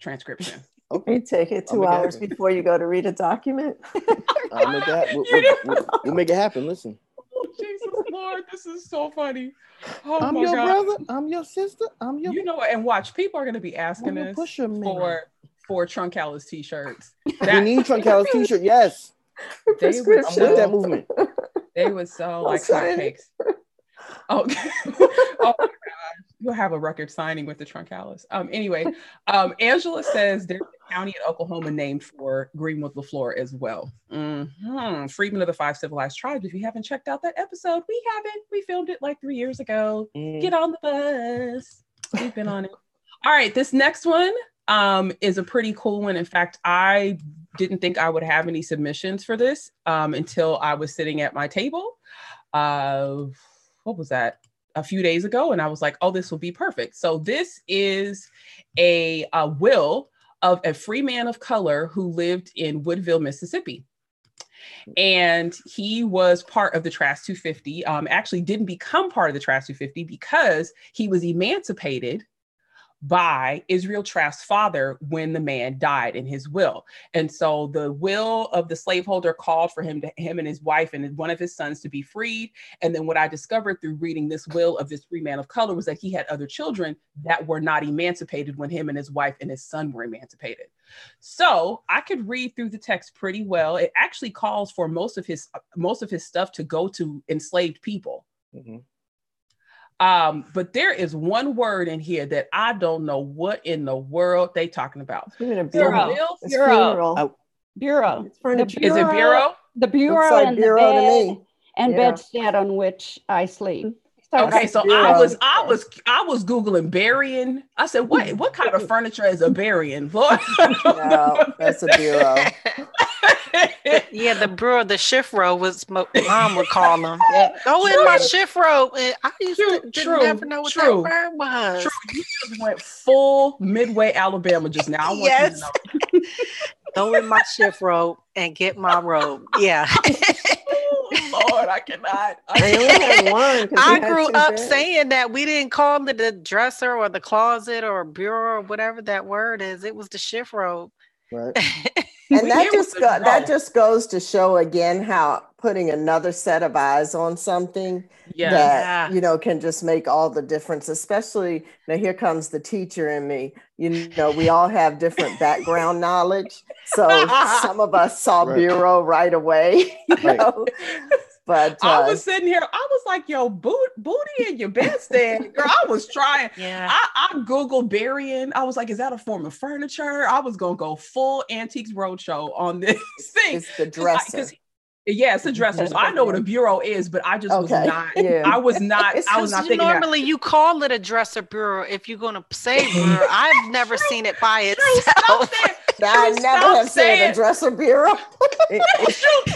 transcription. You take it I'll two make it hours before you go to read a document. I'll make that. We'll, we'll, we'll, we'll make it happen. Listen. Oh, Jesus Lord, this is so funny. Oh I'm my your God. brother. I'm your sister. I'm your. You know? And watch, people are gonna be asking I'm your us pusher man. for for Trunk Alice t-shirts. we That need Truncalis t-shirt. Yes. they would, I'm with that movement. they would sell like sign hotcakes. Oh, oh my God. You'll have a record signing with the Trunk Alice. Um, anyway, um, Angela says there's a county in Oklahoma named for Greenwood LeFlore as well. Mhm. Freedmen of the Five Civilized Tribes. If you haven't checked out that episode, we haven't. We filmed it like three years ago. Mm. Get on the bus. We've been on it. All right, this next one um, is a pretty cool one. In fact, I didn't think I would have any submissions for this um, until I was sitting at my table. Uh, what was that? A few days ago, and I was like, "Oh, this will be perfect." So this is a, a will of a free man of color who lived in Woodville, Mississippi and he was part of the Trask 250. Um, actually, didn't become part of the Trask 250 because he was emancipated by Israel Trask's father when the man died in his will. And so the will of the slaveholder called for him to him and his wife and one of his sons to be freed. And then what I discovered through reading this will of this free man of color was that he had other children that were not emancipated when him and his wife and his son were emancipated. So I could read through the text pretty well. It actually calls for most of his most of his stuff to go to enslaved people. Mhm. Um, but there is one word in here that I don't know what in the world they talking about. Even a The bureau. It's Bureau. Oh. Bureau. It's furniture. is it bureau? The bureau like and bureau the to bed me. and Yeah. bedstead on which I sleep. So Okay, that's so I was I was I was googling burying. I said, what what kind of furniture is a burying? Lord, No, that's a bureau. yeah, the brewer, the shift row was mo- mom would call them. Yeah. Go in my shift row. And I used True, to didn't true, never know what true. that word was. True, you just went full midway Alabama just now. I want Yes. you to know. Go in my shift robe and get my robe. Yeah. Oh, Lord, I cannot. I only had one. 'cause I grew up beds. saying that we didn't call it the dresser or the closet or bureau or whatever that word is. It was the shift robe. Right. And that just go, that just goes to show again how putting another set of eyes on something Yes. that you know can just make all the difference especially now here comes the teacher in me you know we all have different background knowledge so some of us saw Right. bureau right away you Right. But I uh, was sitting here, I was like, yo, boot, booty in your bedstead. Girl, I was trying. Yeah. I, I Googled burying. I was like, is that a form of furniture? I was going to go full Antiques Roadshow on this thing. it's the 'Cause I- 'cause- dresser yeah, it's a dresser. So I know what a bureau is, but I just Okay, was not. yeah. I was not. I was not thinking that. normally you call it a dresser bureau if you're going to say bureau. I've never seen it by True, itself. saying- i never have saying- a dresser bureau It's true.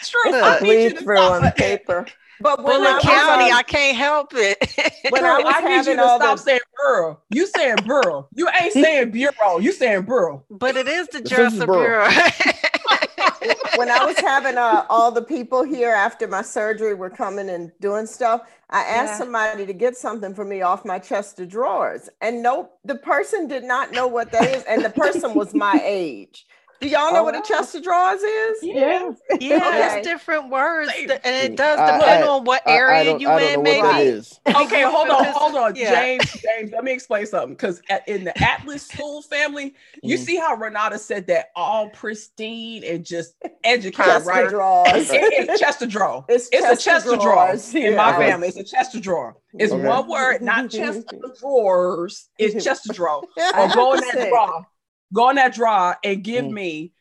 It's true. I need you bleed to through stop. on paper but when I Bullock was, County, I can't help it. when I was I need you to stop the saying bureau. You saying bureau. You ain't saying bureau. You saying bureau. but it is the The Census dresser Bureau. bureau. when I was having uh, all the people here after my surgery were coming and doing stuff, I asked Yeah. somebody to get something for me off my chest of drawers. And nope, the person did not know what that is. And the person was my age. Do y'all know Oh, what a wow. chest of drawers is? Yeah. yeah, Okay. it's different words, and it does depend I- on what I, I area you I in. Maybe what. Okay, hold on, hold on, yeah. James. James, let me explain something. Because in the Atlas School family, you Mhm. see how Renata said that all pristine and just educated, Chest right? of drawers. It is chest of drawer. It's It's a chest of drawers in my family. It's a chest of drawer. It's Okay. one word, not chest of drawers. It's chest of drawer. I Or go in that drawer. Go in that drawer and give Mm. me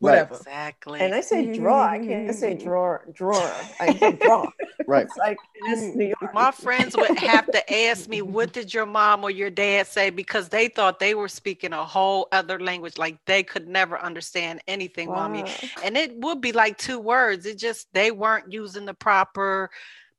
Right. whatever. Exactly. And I say draw. I can't say drawer. Drawer. I say draw. Right. It's like it's New York. My friends would have to ask me, "What did your mom or your dad say?" Because they thought they were speaking a whole other language, like they could never understand anything, mommy. And it would be like two words. It just they weren't using the proper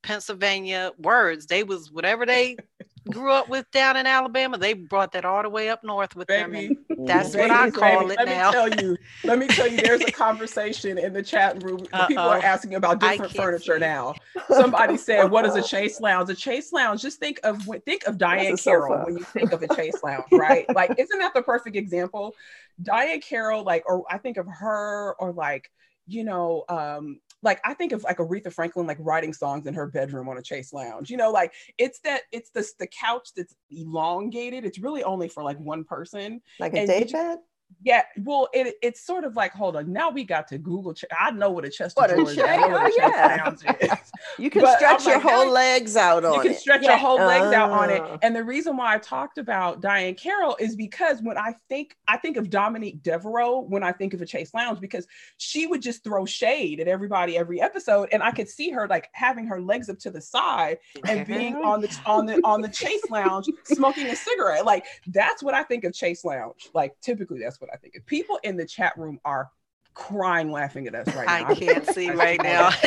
Pennsylvania words. They was whatever they grew up with down in Alabama. They brought that all the way up north with them. Baby, And that's Mhm. what I call baby, it let now. me tell you. Let me tell you. There's a conversation in the chat room. People are asking about different furniture see. now. Somebody said, "What is a chase lounge?" A chase lounge. Just think of think of Diahann Carroll sofa. when you think of a chase lounge, right? like, isn't that the perfect example? Diahann Carroll, like, or I think of her, or like, you know, um, like I think of like Aretha Franklin, like writing songs in her bedroom on a chase lounge. You know, like it's that it's the the couch that's elongated. It's really only for like one person. Like a and day you- bed? Yeah, well, it, it's sort of like hold on. Now we got to Google. Ch- I know what a chest What of a drawers is. I know what a chest- chest yeah. lounge is. You can But stretch I'm your like, whole now- legs out on. You can it. stretch your Yeah. whole legs out on it. Ah. And the reason why I talked about Diahann Carroll is because when I think I think of Dominique Devereaux when I think of a Chase Lounge because she would just throw shade at everybody every episode, and I could see her like having her legs up to the side and being on the on the on the Chase Lounge smoking a cigarette. Like that's what I think of Chase Lounge. Like typically that's what I think. People in the chat room are crying laughing at us right now. I can't see I right know now.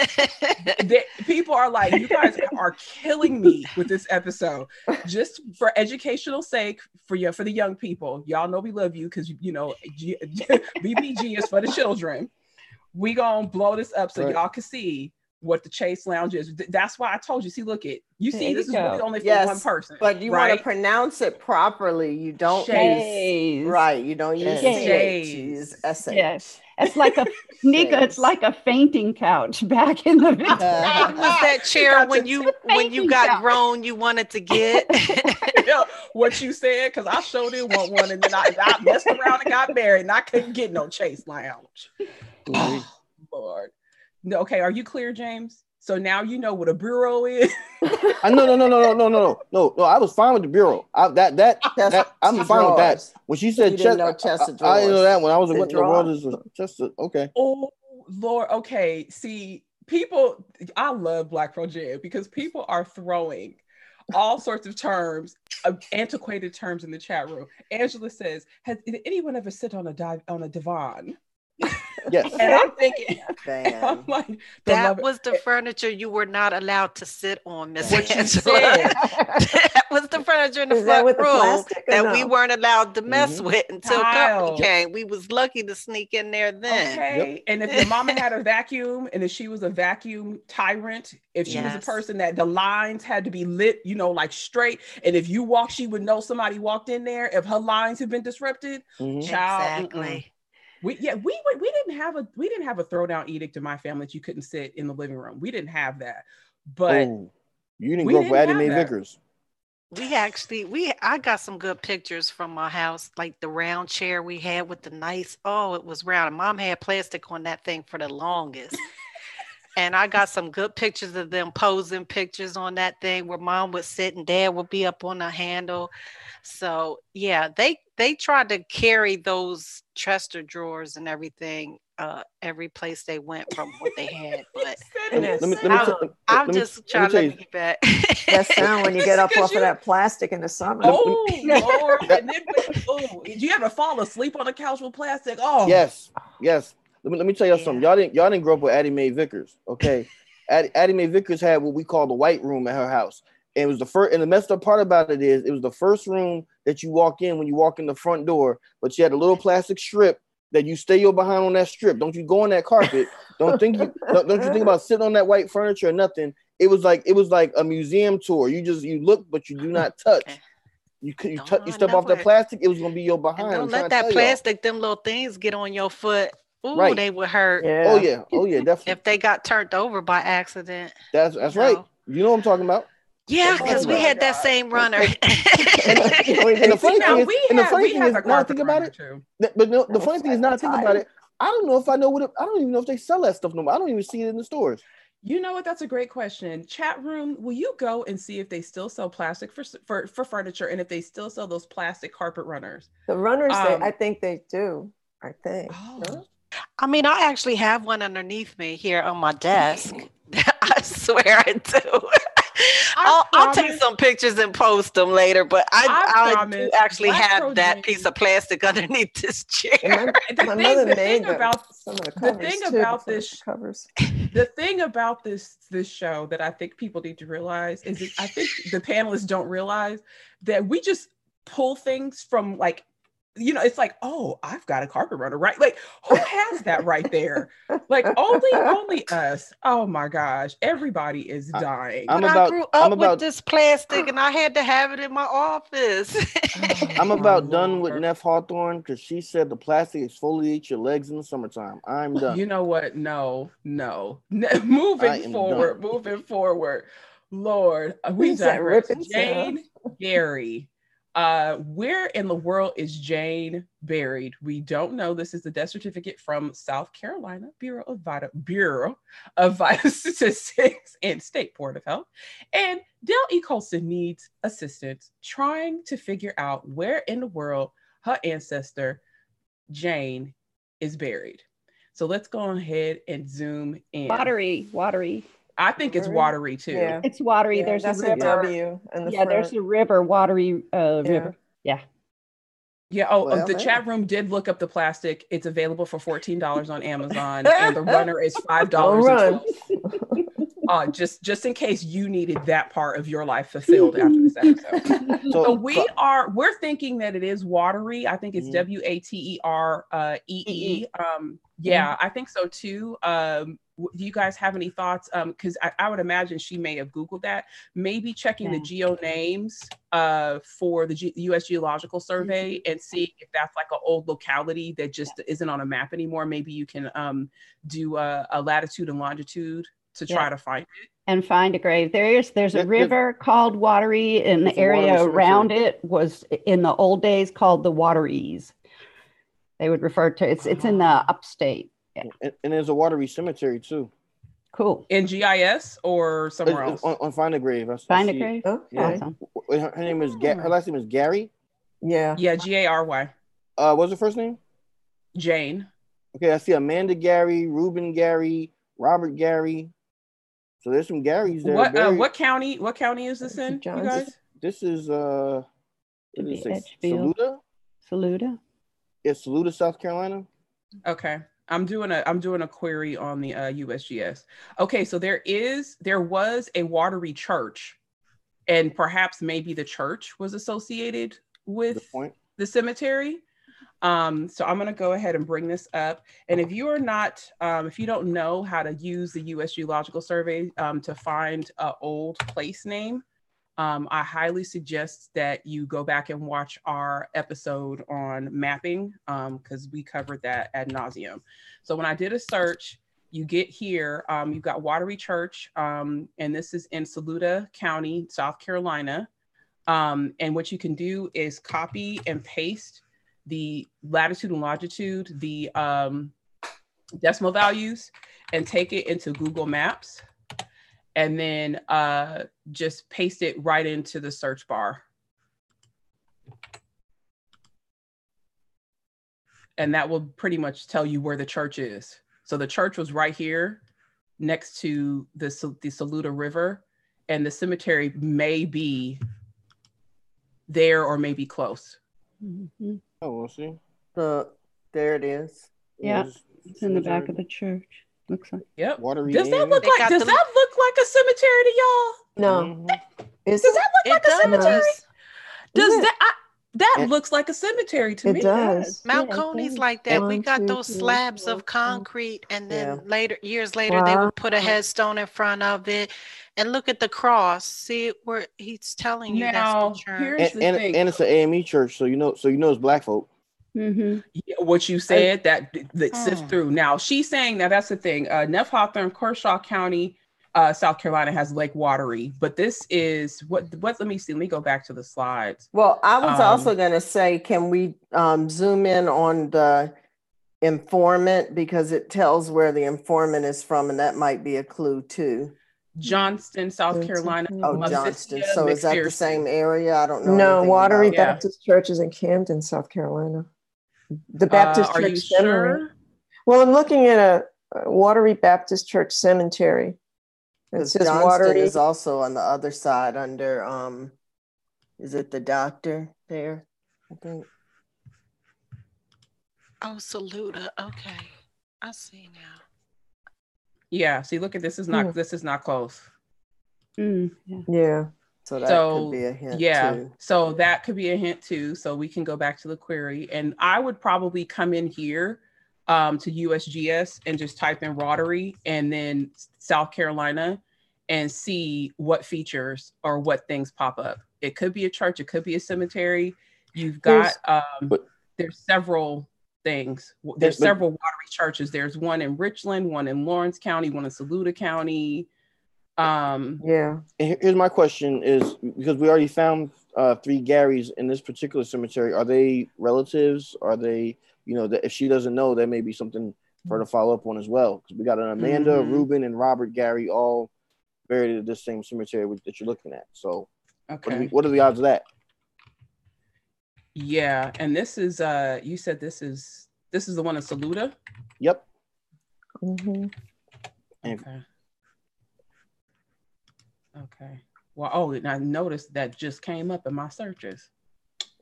that people are like, you guys are killing me with this episode. Just for educational sake, for you, for the young people, y'all know we love you because you know G- BPG is for the children. We gonna blow this up so Right. y'all can see what the Chase Lounge is. That's why I told you. See, look it. You There see, you this is go. really only for Yes, one person. But you right? want to pronounce it properly. You don't Shades. use right. You don't use Chase. CH, use SH. Yes. It's like a Nicka, it's like a fainting couch back in the Uh, was that chair got when you when you got down. grown you wanted to get? Yeah, what you said because I sure did want one, and then I, I messed around and got married, and I couldn't get no Chase Lounge. Oh, Lord. No, okay, are you clear, James? So now you know what a bureau is. I no no no no no no no no no. I was fine with the bureau. I, that that, that I'm of fine with that. When she said You didn't chest, know chest of I, I didn't know that when I was The what in the world is a chest of okay. Oh Lord. Okay. See, people, I love BlackProGen because people are throwing all sorts of terms, uh, antiquated terms in the chat room. Angela says, "Has did anyone ever sit on a dive on a divan?" Yes. And I'm thinking, Damn. I'm like, that beloved, was the furniture you were not allowed to sit on, Miss Angela. that was the furniture in the Is front with the room plastic or that we weren't allowed to mess Mhm. with until Tile. company came. We was lucky to sneak in there then. Okay. And if your mama had a vacuum and if she was a vacuum tyrant, if she was a person that the lines had to be lit, you know, like straight, and if you walked, she would know somebody walked in there. If her lines had been disrupted, Mhm. Child, Exactly. We yeah we we we didn't have a we didn't have a throwdown edict in my family that you couldn't sit in the living room. We didn't have that, but Oh, you didn't we grow up with didn't Addie Mae. Vickers. We actually we I got some good pictures from my house, like the round chair we had with the nice. Oh, it was round. And mom had plastic on that thing for the longest. and I got some good pictures of them posing pictures on that thing where mom would sit and dad would be up on the handle. So yeah, they they tried to carry those Chester drawers and everything uh every place they went from what they had. But And Let me, let me, I'm- I'm just trying to tell let you- me get back. that sound when you get up off you- of that plastic in the summer. oh Lord, and then oh, do you ever fall asleep on the couch with plastic? Oh Yes, yes. Let me, let me tell y'all Yeah. something. Y'all didn't y'all didn't grow up with Addie Mae Vickers, okay? Addie, Addie Mae Vickers had what we call the white room at her house. And it was the first and the messed up part about it is it was the first room that you walk in when you walk in the front door, but you had a little plastic strip that you stay your behind on that strip. Don't you go on that carpet. Don't think you don't, don't you think about sitting on that white furniture or nothing. It was like it was like a museum tour. You just you look, but you do not touch. Okay. You could you, Don't you step off that plastic, it was gonna be your behind. And don't trying let that tell y'all. plastic, them little things get on your foot. Ooh, Right. they would hurt Yeah. Oh yeah, oh yeah, definitely. if they got turned over by accident. That's that's you right. You know what I'm talking about. Yeah, because we had that same runner. And, and the funny now thing is, we and the had funny thing is, now think about it. too. But no, the funny thing is, now I think about it. I don't know if I know what. It, I don't even know if they sell that stuff no more. I don't even see it in the stores. You know what? That's a great question. Chat room, will you go and see if they still sell plastic for for, for furniture and if they still sell those plastic carpet runners? The runners, they, Um, I think they do. I think. Oh. No? I mean, I actually have one underneath me here on my desk. I swear I do. I'll, I'll take some pictures and post them later, but I, I I, do actually Black have that Jam- piece of plastic underneath this chair. And The my, my thing- the thing about- the the thing too, about the this- covers. the thing about this this show that I think people need to realize is that I think the panelists don't realize that we just pull things from like you know it's like oh I've got a carpet runner right like who has that right there like only only us oh my gosh everybody is dying I'm but I about- grew I'm up about- with this plastic and I had to have it in my office. I'm Oh, about done with Lord. Neff Hawthorne because she said the plastic exfoliates your legs in the summertime. I'm done. You know what? No, no. Moving forward, done. moving forward. Lord, uh, we Who's that digress. Jane Gary. Uh, where in the world is Jane buried? We don't know. This is the death certificate from South Carolina Bureau of Vital Bureau of Vital Statistics and State Board of Health. And Dale E. Colson needs assistance trying to figure out where in the world her ancestor Jane is buried. So let's go ahead and zoom in. Watery, watery. I think it's watery too. Yeah. It's watery. Yeah, there's a that's a river. W in the yeah, there's a river, watery uh, river. Yeah. Yeah. Oh, Well, the yeah. chat room did look up the plastic. It's available for fourteen dollars on Amazon, and the runner is five dollars. run. Uh, just just in case you needed that part of your life fulfilled after this episode. So, So we are we're thinking that it is watery. I think it's Mhm. W A T E R uh, E E. Um, yeah, I think so too. Um, w- do you guys have any thoughts? Um, because I, I would imagine she may have googled that. Maybe checking the geo names uh for the G- U.S. Geological Survey and see if that's like an old locality that just isn't on a map anymore. Maybe you can um do a, a latitude and longitude to try Yeah. to find it. and find a grave. There is there's a there's- river called Watery, and the a area cemetery. around it was in the old days called the Wateries. They would refer to it's it's in the Ah. Upstate. and, and there's a watery cemetery too. Cool. In GIS or somewhere It's- else. On, on Find a Grave. I, I Find a see it. grave. Okay. Awesome. Her, her name is Ga- her last name is Gary. Yeah. Yeah, G A R Y. Uh, what's her first name? Jane. Okay, I see Amanda Gary, Ruben Gary, Robert Gary. So there's some Garys there. What uh, what county? What county is this in? You guys? This is uh, Could what be does it say? Edgefield. Saluda. Saluda. Yeah, Saluda, South Carolina. Okay. I'm doing a I'm doing a query on the uh, USGS. Okay, so there is there was a watery church, and perhaps maybe the church was associated with the cemetery. Um, so I'm gonna go ahead and bring this up. And if you are not, um, if you don't know how to use the U.S. Geological Survey um, to find an old place name, um, I highly suggest that you go back and watch our episode on mapping because we covered that ad nauseum. So when I did a search, you get here, um, you've got Watery Church, um, and this is in Saluda County, South Carolina. Um, and what you can do is copy and paste the latitude and longitude, the um, decimal values, and take it into Google Maps and then uh, just paste it right into the search bar. And that will pretty much tell you where the church is. So the church was right here next to the, the Saluda River, and the cemetery may be there or maybe close. Mm-hmm. Oh, we'll see. The there it is. Yeah, it's in the back of the church. Looks like. Yep. Watery does that look like? Does the... that look like a cemetery to y'all? No. Mm-hmm. Does that look like does. a cemetery? Does that? I, that it, looks like a cemetery to it me. It does. Mount yeah, Coney's like that. One, we got two, those slabs three, of concrete, and then yeah. later, years later, wow. they would put a headstone in front of it. And look at the cross. See where he's telling you now, that's the church. Here's and, the and, thing. and it's an AME church, so you know, so you know it's black folk. Mm-hmm. What you said that that hmm. sifts through. Now she's saying now that's the thing. Uh, Neff Hawthorne, Kershaw County, uh, South Carolina has Lake Watery, but this is what what. Let me see. Let me go back to the slides. Well, I was um, also going to say, can we um, zoom in on the informant because it tells where the informant is from, and that might be a clue too. Johnston, South Carolina. Oh, Johnston. So is that the same area? I don't know. No, Watery Baptist Church is in Camden, South Carolina. The Baptist uh, Church Cemetery. Sure? Well, I'm looking at a, a Watery Baptist Church Cemetery. It says Johnston Watery is also on the other side under um is it the doctor there? I think. Oh, Saluda. Okay. I see now. Yeah. See, look at this is not mm. this is not close. Mm, yeah. yeah. So that so, could be a hint. Yeah. Too. So that could be a hint too. So we can go back to the query. And I would probably come in here um, to USGS and just type in Watery and then South Carolina and see what features or what things pop up. It could be a church, it could be a cemetery. You've got there's, um, but, there's several things. There's but, several Watery churches. There's one in Richland, one in Laurens County, one in Saluda County. Um, yeah. Here's my question: Is because we already found uh, three Garys in this particular cemetery. Are they relatives? Are they, you know, that if she doesn't know, that may be something for her to follow up on as well. Because we got an Amanda, mm-hmm. Ruben, and Robert Gary all buried at this same cemetery that you're looking at. So, okay, what are, we, what are the odds of that? Yeah, and this is uh, you said this is this is the one in Saluda. Yep. Mm-hmm. Okay. Okay. Well, oh, and I noticed that just came up in my searches.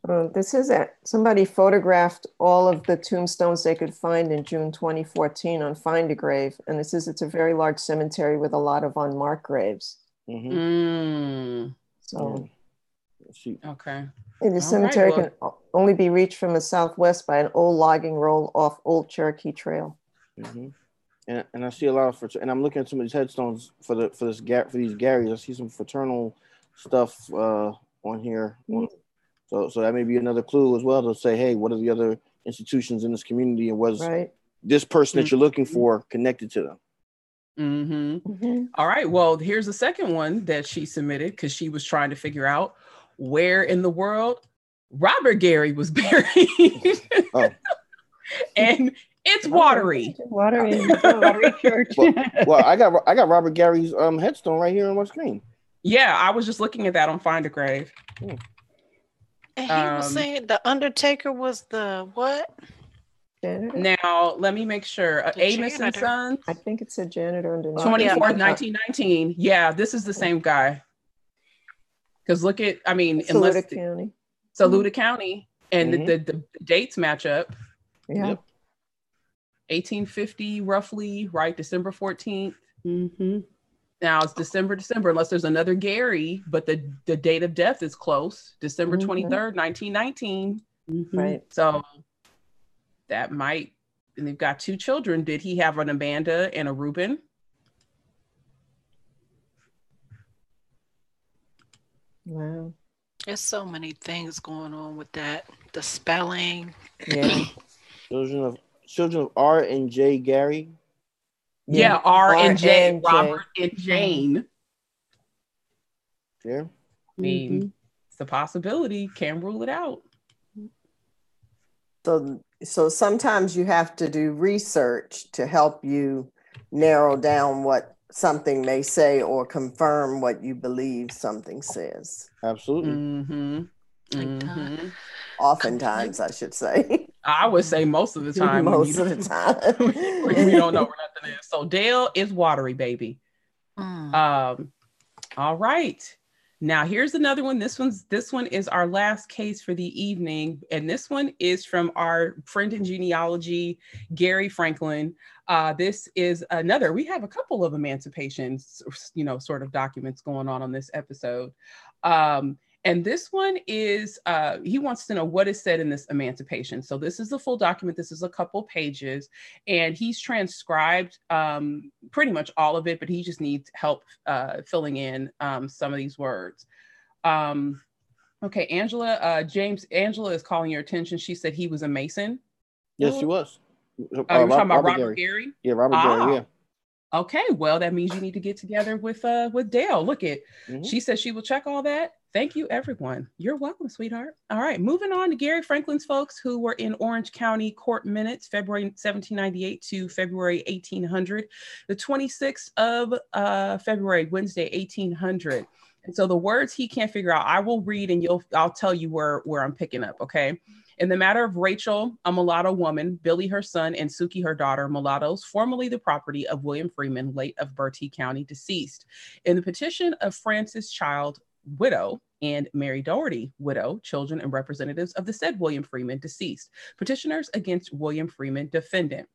Uh, this is it. Somebody photographed all of the tombstones they could find in June 2014 on Find a Grave. And this is, it's a very large cemetery with a lot of unmarked graves. Mm-hmm. Mm. So, okay. And the all cemetery right, well, can only be reached from the southwest by an old logging roll off Old Cherokee Trail. Mm-hmm and, and I see a lot of frater- and I'm looking at some of these headstones for the for this gap for these Garys. I see some fraternal stuff uh, on here. Mm-hmm. So so that may be another clue as well to say, hey, what are the other institutions in this community and was right. this person mm-hmm. that you're looking for connected to them? Mm-hmm. mm-hmm. All right. Well, here's the second one that she submitted because she was trying to figure out where in the world Robert Gary was buried. oh. and it's watery. Watery, watery church. well, well, I got I got Robert Gary's um headstone right here on my screen. Yeah, I was just looking at that on Find a Grave. Hmm. And he um, was saying the Undertaker was the what? Janitor? Now let me make sure. Uh, Amos and Sons. I think it's a janitor under 24th, 1919. Yeah, this is the same guy. Because look at, I mean, Saluda unless County. Saluda mm-hmm. County, and mm-hmm. the, the, the, dates match up. Yeah. Yep. 1850 roughly, right? December 14th. Mm-hmm. Now it's December, December, unless there's another Gary, but the, the date of death is close, December mm-hmm. 23rd, 1919. Mm-hmm. Right. So that might, and they've got two children. Did he have an Amanda and a Reuben? Wow. There's so many things going on with that. The spelling. Yeah. Children of children of R and J Gary. Yeah, R, and J, and J. Robert and Jane. Yeah. I mean, Mhm. it's a possibility. Can't rule it out. So, so sometimes you have to do research to help you narrow down what something may say or confirm what you believe something says. Absolutely. Mm-hmm. Like that. Mhm. Oftentimes, I should say. I would say most of the time. Most of the time. when we don't know where nothing is. So Dale is watery, baby. Mm. Um, all right. Now here's another one. This one's this one is our last case for the evening, and this one is from our friend in genealogy, Gary Franklin. Uh, this is another. We have a couple of emancipations, you know, sort of documents going on on this episode. Um, and this one is uh, he wants to know what is said in this emancipation. So this is the full document. This is a couple pages, and he's transcribed um, pretty much all of it, but he just needs help uh, filling in um, some of these words. Um, okay, Angela, uh, James, Angela is calling your attention. She said he was a Mason. Yes, she was. Uh, you're talking about Robert Robert Gary. Gary? Yeah, Robert Ah. Gary. Yeah. Okay, well, that means you need to get together with uh with Dale. Look it. Mhm. She says she will check all that. Thank you, everyone. You're welcome, sweetheart. All right, moving on to Gary Franklin's folks who were in Orange County court minutes, February 1798 to February 1800, the 26th of uh, February, Wednesday, 1800. And so the words he can't figure out, I will read and you'll I'll tell you where where I'm picking up. Okay. In the matter of Rachel, a mulatto woman, Billy, her son, and Suki, her daughter, mulattoes, formerly the property of William Freeman, late of Bertie County, deceased. In the petition of Francis Child, widow, and Mary Doherty, widow, children, and representatives of the said William Freeman, deceased. Petitioners against William Freeman, defendant.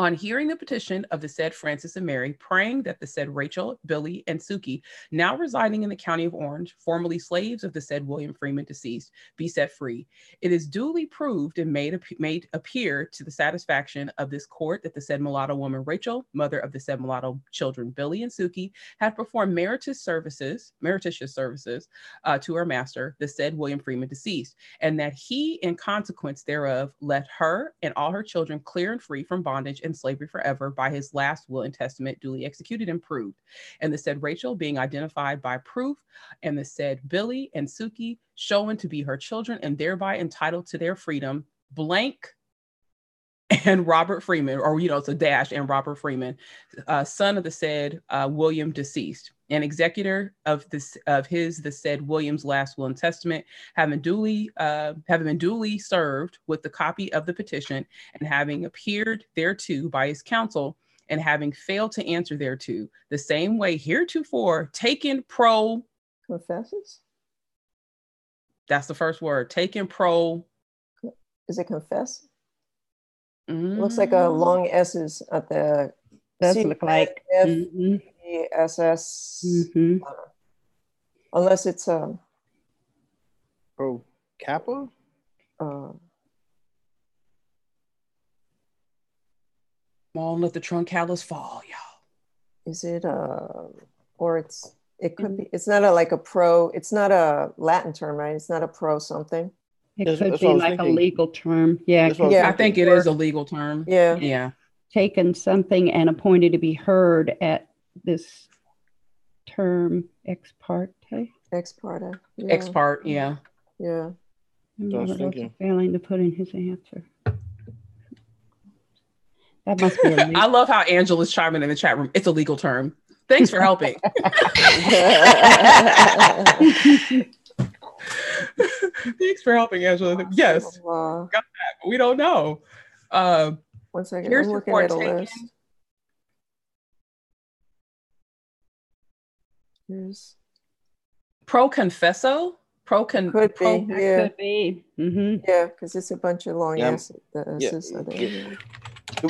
On hearing the petition of the said Francis and Mary, praying that the said Rachel, Billy, and Suki, now residing in the county of Orange, formerly slaves of the said William Freeman, deceased, be set free. It is duly proved and made, made appear to the satisfaction of this court that the said mulatto woman Rachel, mother of the said mulatto children Billy and Suki, had performed meritorious services, merititious services uh, to her master, the said William Freeman, deceased, and that he, in consequence thereof, left her and all her children clear and free from bondage and slavery forever by his last will and testament duly executed and proved. And the said Rachel being identified by proof, and the said Billy and Suki shown to be her children and thereby entitled to their freedom, blank and Robert Freeman, or you know, it's a dash and Robert Freeman, uh, son of the said uh, William deceased, an executor of this of his the said William's last will and testament, having duly uh, having been duly served with the copy of the petition and having appeared thereto by his counsel and having failed to answer thereto, the same way heretofore taken pro. Confesses? That's the first word. Taken pro. Is it confess? Looks like a Mm. long S's at the Does look like. F Mhm, E S S. mhm. Unless it's a. Pro Kappa. Uh, Come on, let the truncalis fall, y'all. is it uh or it's it could be it's not a like a pro it's not a latin term right it's not a pro something It That's- could that's be what I was like a legal term. Yeah, That's what I Yeah. I think it is a legal term. yeah Yeah. taken something and appointed to be heard at this term ex parte. ex parte yeah. Ex part, yeah. yeah And I was Robert also failing to put in his answer. That must be a I legal. love how Angela's chiming in the chat room. It's a legal term. Thanks for helping. Thanks for helping, Angela. Yes, uh, we don't know. Uh, one second here's i'm looking at a taken. list here's pro confesso, pro con. Could pro- be. Yeah. could be. Mhm. yeah because it's a bunch of long Yeah. S's the Yeah. S's are there. Do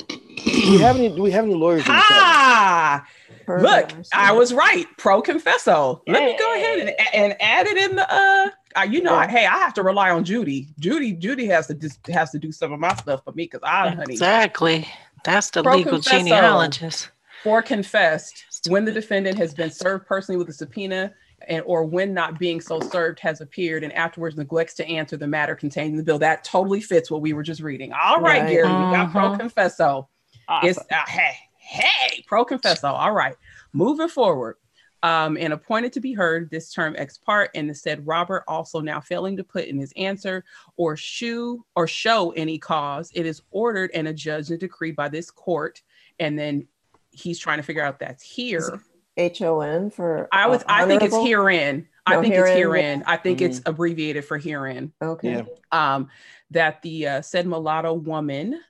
we have any? Do we have any lawyers in? Ah, look, I was right. Pro confesso. Let me go ahead and, and add it in the. Uh, uh, you know, Yeah. hey, I have to rely on Judy. Judy, Judy has to just has to do some of my stuff for me because I, honey, Exactly. That's the Pro legal genealogist. for confessed when the defendant has been served personally with a subpoena and or when not being so served has appeared and afterwards neglects to answer the matter contained in the bill. That totally fits what we were just reading. All right, Right. Gary, we got pro Mhm. confesso. Awesome. It's uh, hey, hey, pro confesso. All right, moving forward. Um, and appointed to be heard this term ex part, and the said Robert also now failing to put in his answer or shoe or show any cause, it is ordered and adjudged and decreed by this court. And then he's trying to figure out that's here. H O N for. I was uh, I think it's honorable? herein. I No, think it's herein, herein. I think it's abbreviated for herein. Okay. Yeah. Um, that the uh, said mulatto woman,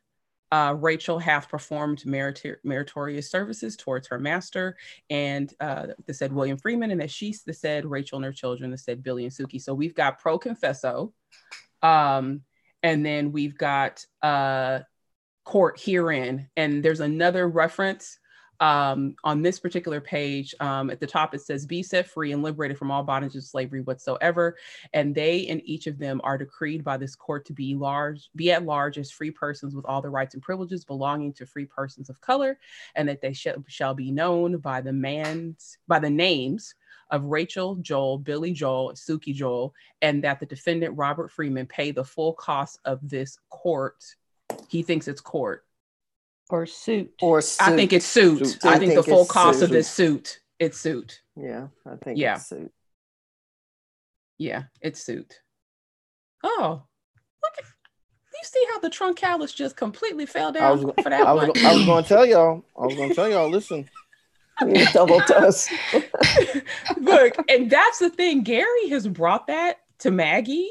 uh, Rachel, hath performed meriter- meritorious services towards her master, and uh, the said William Freeman, and that she's the said Rachel and her children, the said Billy and Suki. So we've got pro confesso, um, and then we've got uh, court herein, and there's another reference um, on this particular page. Um, at the top, it says, "Be set free and liberated from all bondage of slavery whatsoever." And they and each of them are decreed by this court to be large, be at large as free persons with all the rights and privileges belonging to free persons of color, and that they shall, shall be known by the man's by the names of Rachel Joel, Billy Joel, Suki Joel, and that the defendant Robert Freeman pay the full cost of this court. He thinks it's court. Or suit. Or suit. I think it's suit. Suit. I I think the full it's cost of this suit. It's suit. yeah, I think Yeah. it's suit. Yeah, it's suit. Oh, look at you see how the truncalis just completely fell I was, down for that I was, one. I was going to tell y'all. I was going to tell y'all. Listen, You double dose. Look, and that's the thing. Gary has brought that to Maggie,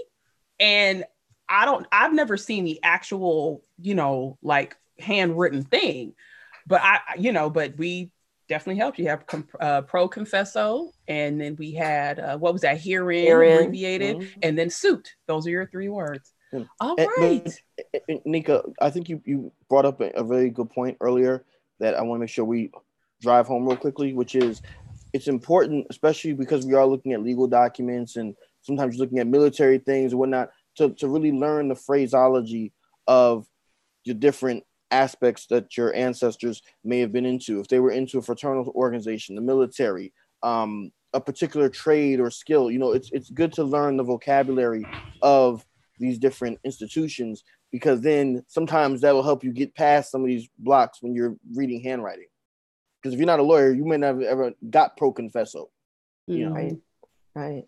and I don't. I've never seen the actual, you know, like handwritten thing, but I, you know, but we definitely helped. You have com- uh, pro confesso, and then we had uh, what was that herein, Herein. abbreviated, Mhm. and then suit. Those are your three words. Yeah. All And- right. Uh, Nicka, I think you, you brought up a, a very good point earlier that I want to make sure we drive home real quickly, which is it's important, especially because we are looking at legal documents and sometimes looking at military things and whatnot, to, to really learn the phraseology of the different aspects that your ancestors may have been into. If they were into a fraternal organization, the military, um, a particular trade or skill, you know, it's it's good to learn the vocabulary of these different institutions because then sometimes that will help you get past some of these blocks when you're reading handwriting. Because if you're not a lawyer, you may not have ever got pro confesso, you know, Right. Right.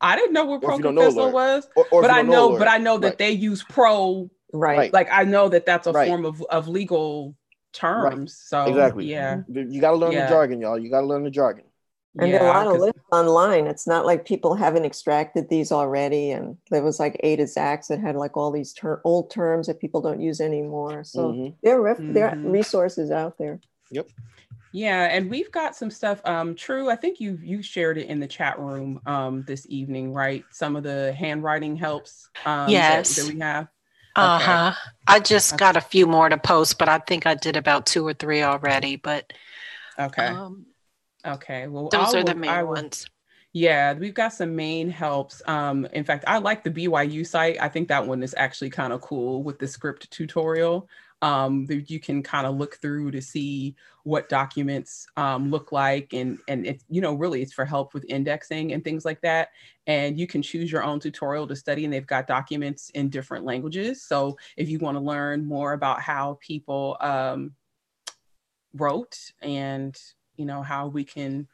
I didn't know what pro you don't know a confesso was, or, or but I know, but I know that Right. they use pro. Right. Right. Like I know that that's a Right. form of of legal terms. So Exactly. yeah. You got to learn Yeah. the jargon, y'all. You got to learn the jargon. And there are a lot of 'cause- lists online. It's not like people haven't extracted these already. And there was like A to Zax that had like all these ter- old terms that people don't use anymore. So Mhm. there, are ref- there are Mhm. resources out there. Yep. Yeah, and we've got some stuff. Um, True, I think you you shared it in the chat room um this evening, right? Some of the handwriting helps. Um, that- Yes. that, we have. Uh huh. I just Okay. got a few more to post, but I think I did about two or three already. But Okay, um, okay. Well, those I are the main I will- ones. Yeah, we've got some main helps. Um, in fact, I like the BYU site. I think that one is actually kind of cool with the script tutorial. Um, that you can kind of look through to see what documents um, look like, and and it you know really it's for help with indexing and things like that. And you can choose your own tutorial to study, and they've got documents in different languages. So if you want to learn more about how people um, wrote and you know how we can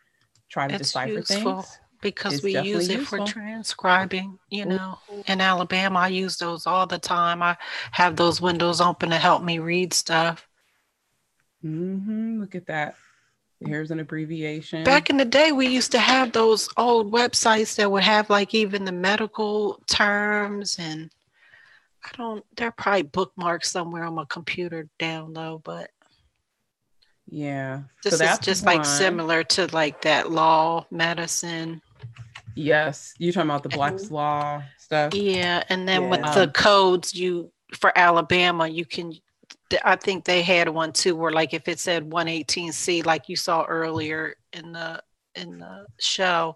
try to decipher useful. things. Because we use it for transcribing you know in alabama i use those all the time i have those windows open to help me read stuff Mm-hmm. Look at that. Here's an abbreviation. back in the day we used to have those old websites that would have like even the medical terms and i don't they're probably bookmarked somewhere on my computer down low but yeah. this is that's just like similar to like that law medicine Yes. You talking about the Black's Law stuff? Yeah, and then with the codes, you for Alabama, you can. I think they had one too, where like if it said 118C, like you saw earlier in the in the show,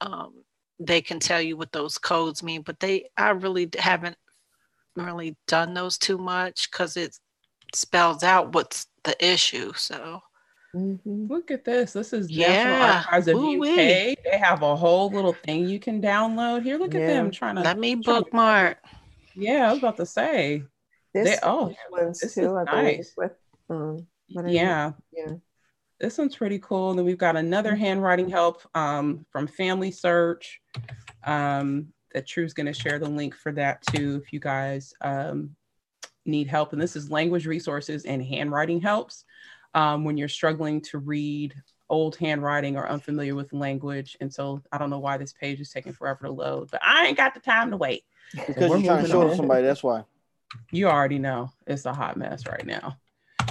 um, they can tell you what those codes mean. But they, I really haven't really done those too much because it spells out what's the issue. So Mhm. Look at this. This is National Yeah. Archives of Ooh-wee. UK. They have a whole little thing you can download. Here, look at Yeah. them trying to. Let me trying to- bookmark. Yeah, I was about to say. This They, oh, these ones this too, is I nice. with um, yeah. yeah. This one's pretty cool. And then we've got another handwriting help um, from Family Search. Um, that True's going to share the link for that too if you guys um, need help. And this is language resources and handwriting helps um, when you're struggling to read old handwriting or unfamiliar with language. And so I don't know why this page is taking forever to load, but I ain't got the time to wait. Because We're you're trying to show on. somebody. That's why. you already know it's a hot mess right now.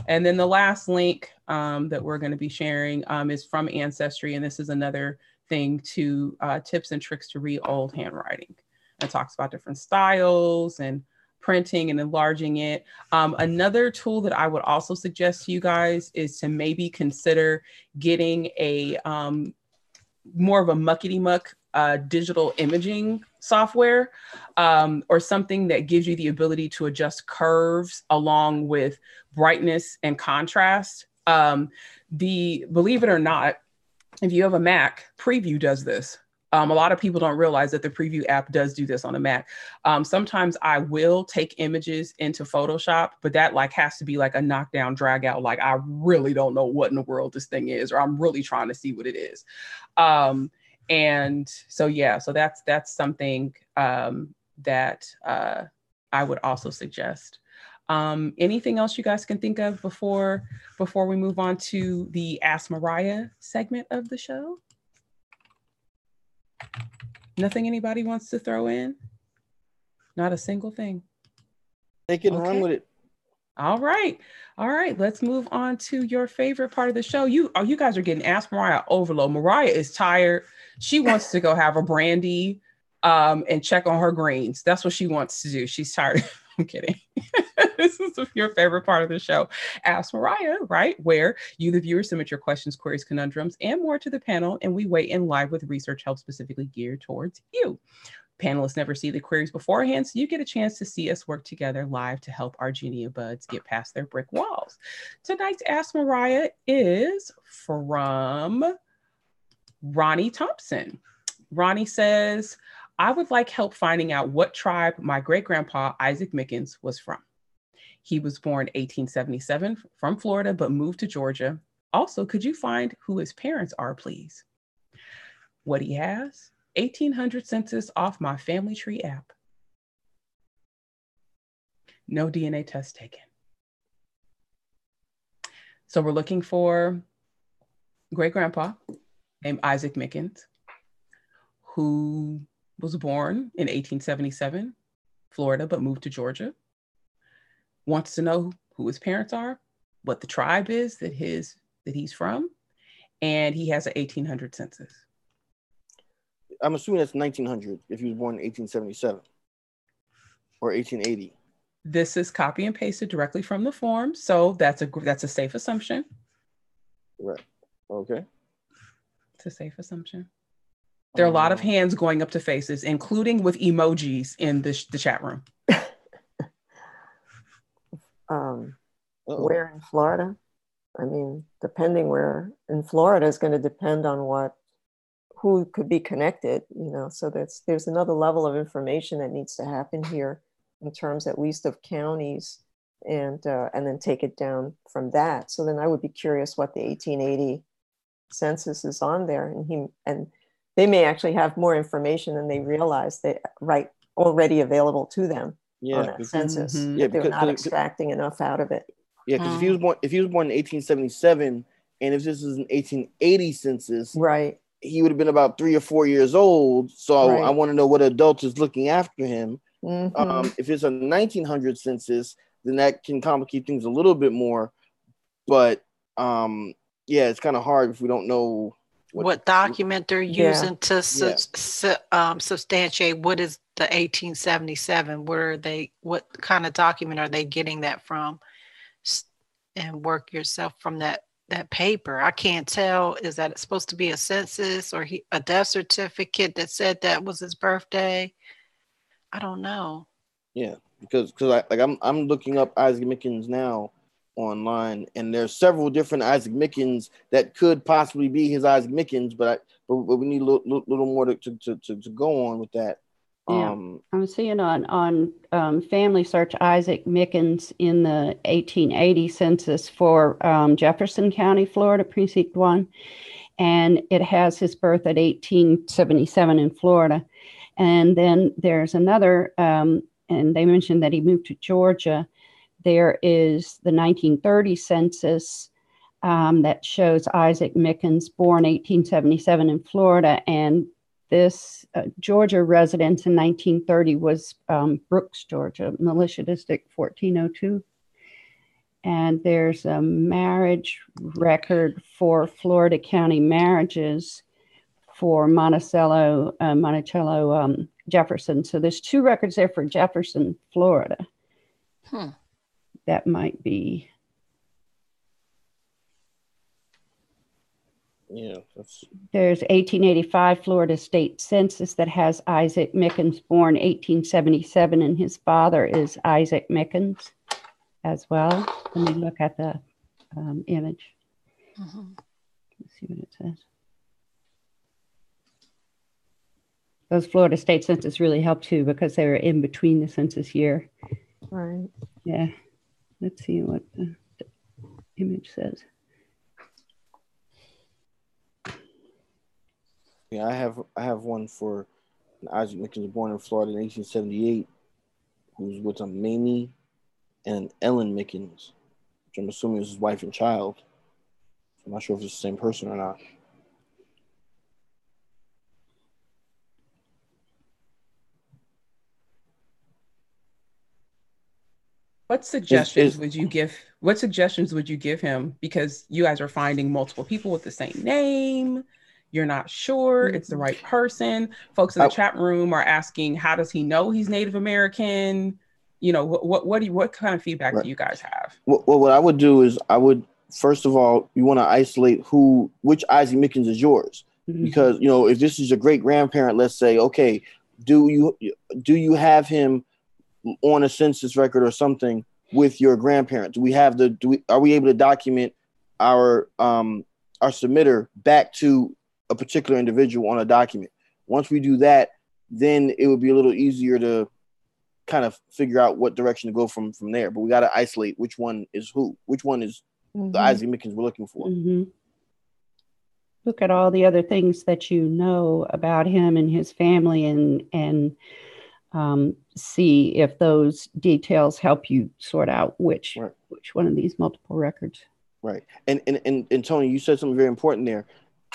And then the last link um, that we're going to be sharing um, is from Ancestry, and this is another thing to uh, tips and tricks to read old handwriting. It talks about different styles and printing and enlarging it. Um, another tool that I would also suggest to you guys is to maybe consider getting a um, more of a muckety muck uh, digital imaging software um, or something that gives you the ability to adjust curves along with brightness and contrast. Um, the believe it or not, if you have a Mac, Preview does this. Um, a lot of people don't realize that the Preview app does do this on a Mac. Um, sometimes I will take images into Photoshop, but that like has to be like a knockdown, drag out. Like I really don't know what in the world this thing is, or I'm really trying to see what it is. Um, and so yeah, so that's that's something um, that uh, I would also suggest. Um, anything else you guys can think of before before we move on to the Ask Mariah segment of the show? Nothing anybody wants to throw in? Not a single thing. They can and run with it. All right. All right. Let's move on to your favorite part of the show. You oh, you guys are getting Ask Mariah overload. Mariah is tired. She wants to go have a brandy um, and check on her greens. That's what she wants to do. She's tired. I'm kidding. this is your favorite part of the show. Ask Mariah, right? Where you, the viewer, submit your questions, queries, conundrums, and more to the panel, and we weigh in live with research help specifically geared towards you. Panelists never see the queries beforehand, so you get a chance to see us work together live to help our Genia buds get past their brick walls. Tonight's Ask Mariah is from Ronnie Thompson. Ronnie says, I would like help finding out what tribe my great grandpa Isaac Mickens was from. He was born 1877 from Florida, but moved to Georgia. Also, could you find who his parents are, please? What he has 1800 census off my family tree app. No DNA test taken. So we're looking for great grandpa named Isaac Mickens, who was born in 1877, Florida, but moved to Georgia. Wants to know who his parents are, what the tribe is that his that he's from, and he has an 1800 census. I'm assuming that's 1900 if he was born in 1877 or 1880. This is copy and pasted directly from the form, so that's a that's a safe assumption. Right. Okay. It's a safe assumption. There are a lot of Um, hands going up to faces, including with emojis in the, sh- the chat room. Um, uh-oh. where in Florida? I mean, depending where in Florida is going to depend on what who could be connected, you know. So that's there's another level of information that needs to happen here in terms at least of counties and uh, and then take it down from that. So then I would be curious what the 1880 census is on there, and he and they may actually have more information than they realize they right already available to them on Yeah. that because- census. Mhm. Yeah, they're because- not extracting enough out of it. Yeah, because if he was born if he was born in 1877, and if this is an 1880 census, Right. he would have been about three or four years old. So Right. I want to know what adult is looking after him. Mhm. Um, if it's a 1900 census, then that can complicate things a little bit more. But um, yeah, it's kind of hard if we don't know What, document they're Yeah. using to su- Yeah. su- um, substantiate what is the 1877? Where are they? What kind of document are they getting that from? And work yourself from that that paper. I can't tell. Is that it's supposed to be a census or he, a death certificate that said that was his birthday? I don't know. Yeah, because because I like I'm I'm looking up Isaac Mickens now, online, and there's several different Isaac Mickens that could possibly be his Isaac Mickens, but I, but, but we need a little, little more to, to, to, to go on with that. Yeah. Um, I'm seeing on on um, Family Search Isaac Mickens in the 1880 census for um, Jefferson County, Florida, precinct one, and it has his birth at 1877 in Florida, and then there's another, um, and they mentioned that he moved to Georgia. There is the 1930 census. Um, that shows Isaac Mickens, born 1877 in Florida, and this uh, Georgia residence in 1930 was um, Brooks, Georgia, militia district 1402. And there's a marriage record for Florida County marriages for Monticello, uh, Monticello um, Jefferson. So there's two records there for Jefferson, Florida. Hmm. That might be Yeah, that's There's 1885 Florida State Census that has Isaac Mickens born 1877, and his father is Isaac Mickens as well. Let me look at the um, image. Mm-hmm. Let's see what it says. Those Florida State Census really helped too because they were in between the census year. Right. Yeah. Let's see what the, the image says. Yeah, I have I have one for Isaac Mickens, born in Florida in 1878, who's with a Mamie and Ellen Mickens, which I'm assuming is his wife and child. I'm not sure if it's the same person or not. What suggestions it's, it's, would you give? What suggestions would you give him? Because you guys are finding multiple people with the same name you're not sure it's the right person. Folks in the I, chat room are asking, how does he know he's Native American? You know, what what what, do you, what kind of feedback right. do you guys have? Well, well, what I would do is I would first of all, you want to isolate who which Isaac Mickens is yours. Mm-hmm. Because you know, if this is your great grandparent, let's say, okay, do you do you have him on a census record or something with your grandparents? Do we have the do we are we able to document our um our submitter back to a particular individual on a document. Once we do that, then it would be a little easier to kind of figure out what direction to go from from there. But we got to isolate which one is who, which one is mm-hmm. the Isaac Mickens we're looking for. Mm-hmm. Look at all the other things that you know about him and his family, and and um, see if those details help you sort out which right. which one of these multiple records. Right. And, and and and Toni, you said something very important there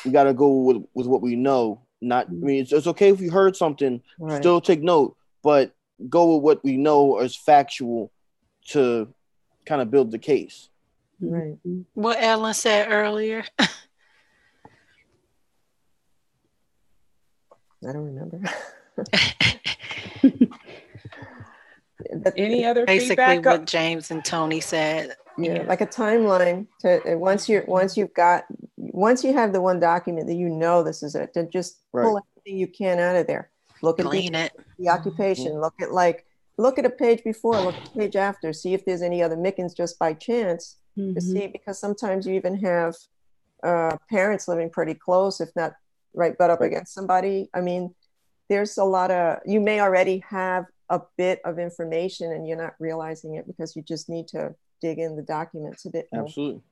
we got to go with with what we know. Not, I mean, it's, it's okay if you heard something, right. still take note, but go with what we know as factual to kind of build the case. Right. What Ellen said earlier. I don't remember. Any other basically feedback? what James and Toni said. Yeah, like a timeline to once you once you've got once you have the one document that you know this is it, then just right. pull everything you can out of there. Look at the, it. the occupation. Mm-hmm. Look at like look at a page before, look at a page after. See if there's any other Mickens just by chance mm-hmm. to see because sometimes you even have uh, parents living pretty close, if not right butt up right. against somebody. I mean, there's a lot of you may already have a bit of information and you're not realizing it because you just need to dig in the documents a bit more. Absolutely.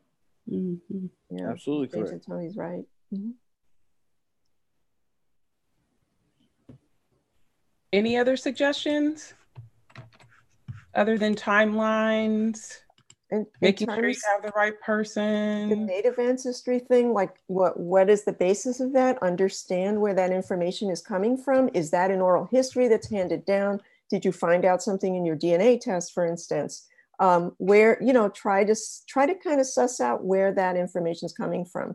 Mm-hmm. Yeah, absolutely correct. Toni's right. Mm-hmm. Any other suggestions other than timelines? And making sure you have the right person. The native ancestry thing, like what what is the basis of that? Understand where that information is coming from. Is that an oral history that's handed down? Did you find out something in your DNA test, for instance? um, where you know try to try to kind of suss out where that information is coming from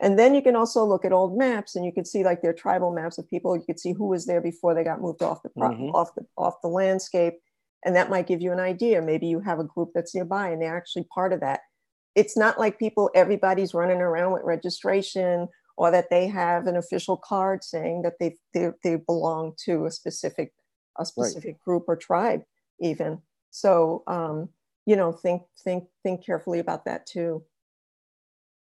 and then you can also look at old maps and you can see like their tribal maps of people you could see who was there before they got moved off the mm-hmm. off the off the landscape and that might give you an idea maybe you have a group that's nearby and they're actually part of that it's not like people everybody's running around with registration or that they have an official card saying that they they, they belong to a specific a specific right. group or tribe even so um, you know, think think think carefully about that too.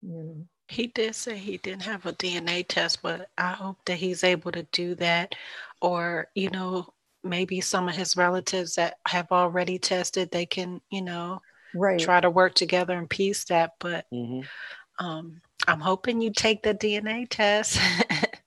You know. He did say he didn't have a DNA test, but I hope that he's able to do that. Or, you know, maybe some of his relatives that have already tested, they can, you know, right. try to work together and piece that. But Mhm. um, I'm hoping you take the DNA test.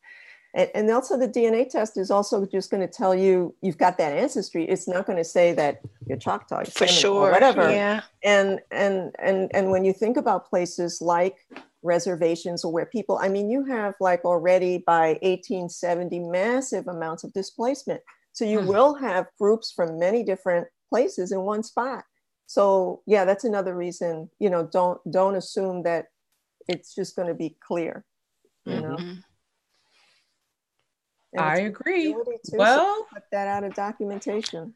And, and also the DNA test is also just going to tell you you've got that ancestry. It's not going to say that you're Choctaw, you're For sure. or whatever. Yeah. And and and and when you think about places like reservations or where people, I mean, you have like already by 1870 massive amounts of displacement. So you Hmm. will have groups from many different places in one spot. So yeah, that's another reason. You know, don't don't assume that it's just going to be clear. You know. Mhm. And I agree. ability to, so Well, put that out of documentation.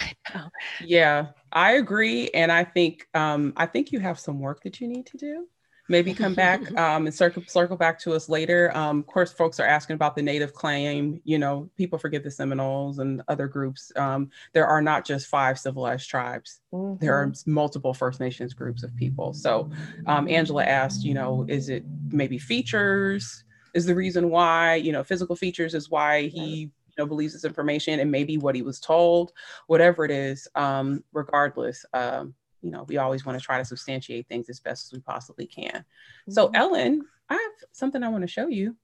yeah, I agree, and I think um, I think you have some work that you need to do. Maybe come back um, and circle circle back to us later. Um, of course, folks are asking about the native claim. You know, people forget the Seminoles and other groups. Um, there are not just five civilized tribes. There are multiple First Nations groups of people. So, um, Angela asked, you know, is it maybe features? Is the reason why? You know, physical features is why he you know believes this information, and maybe what he was told, whatever it is. Um, regardless, um, you know, we always want to try to substantiate things as best as we possibly can. So, Mhm. Ellen, I have something I want to show you.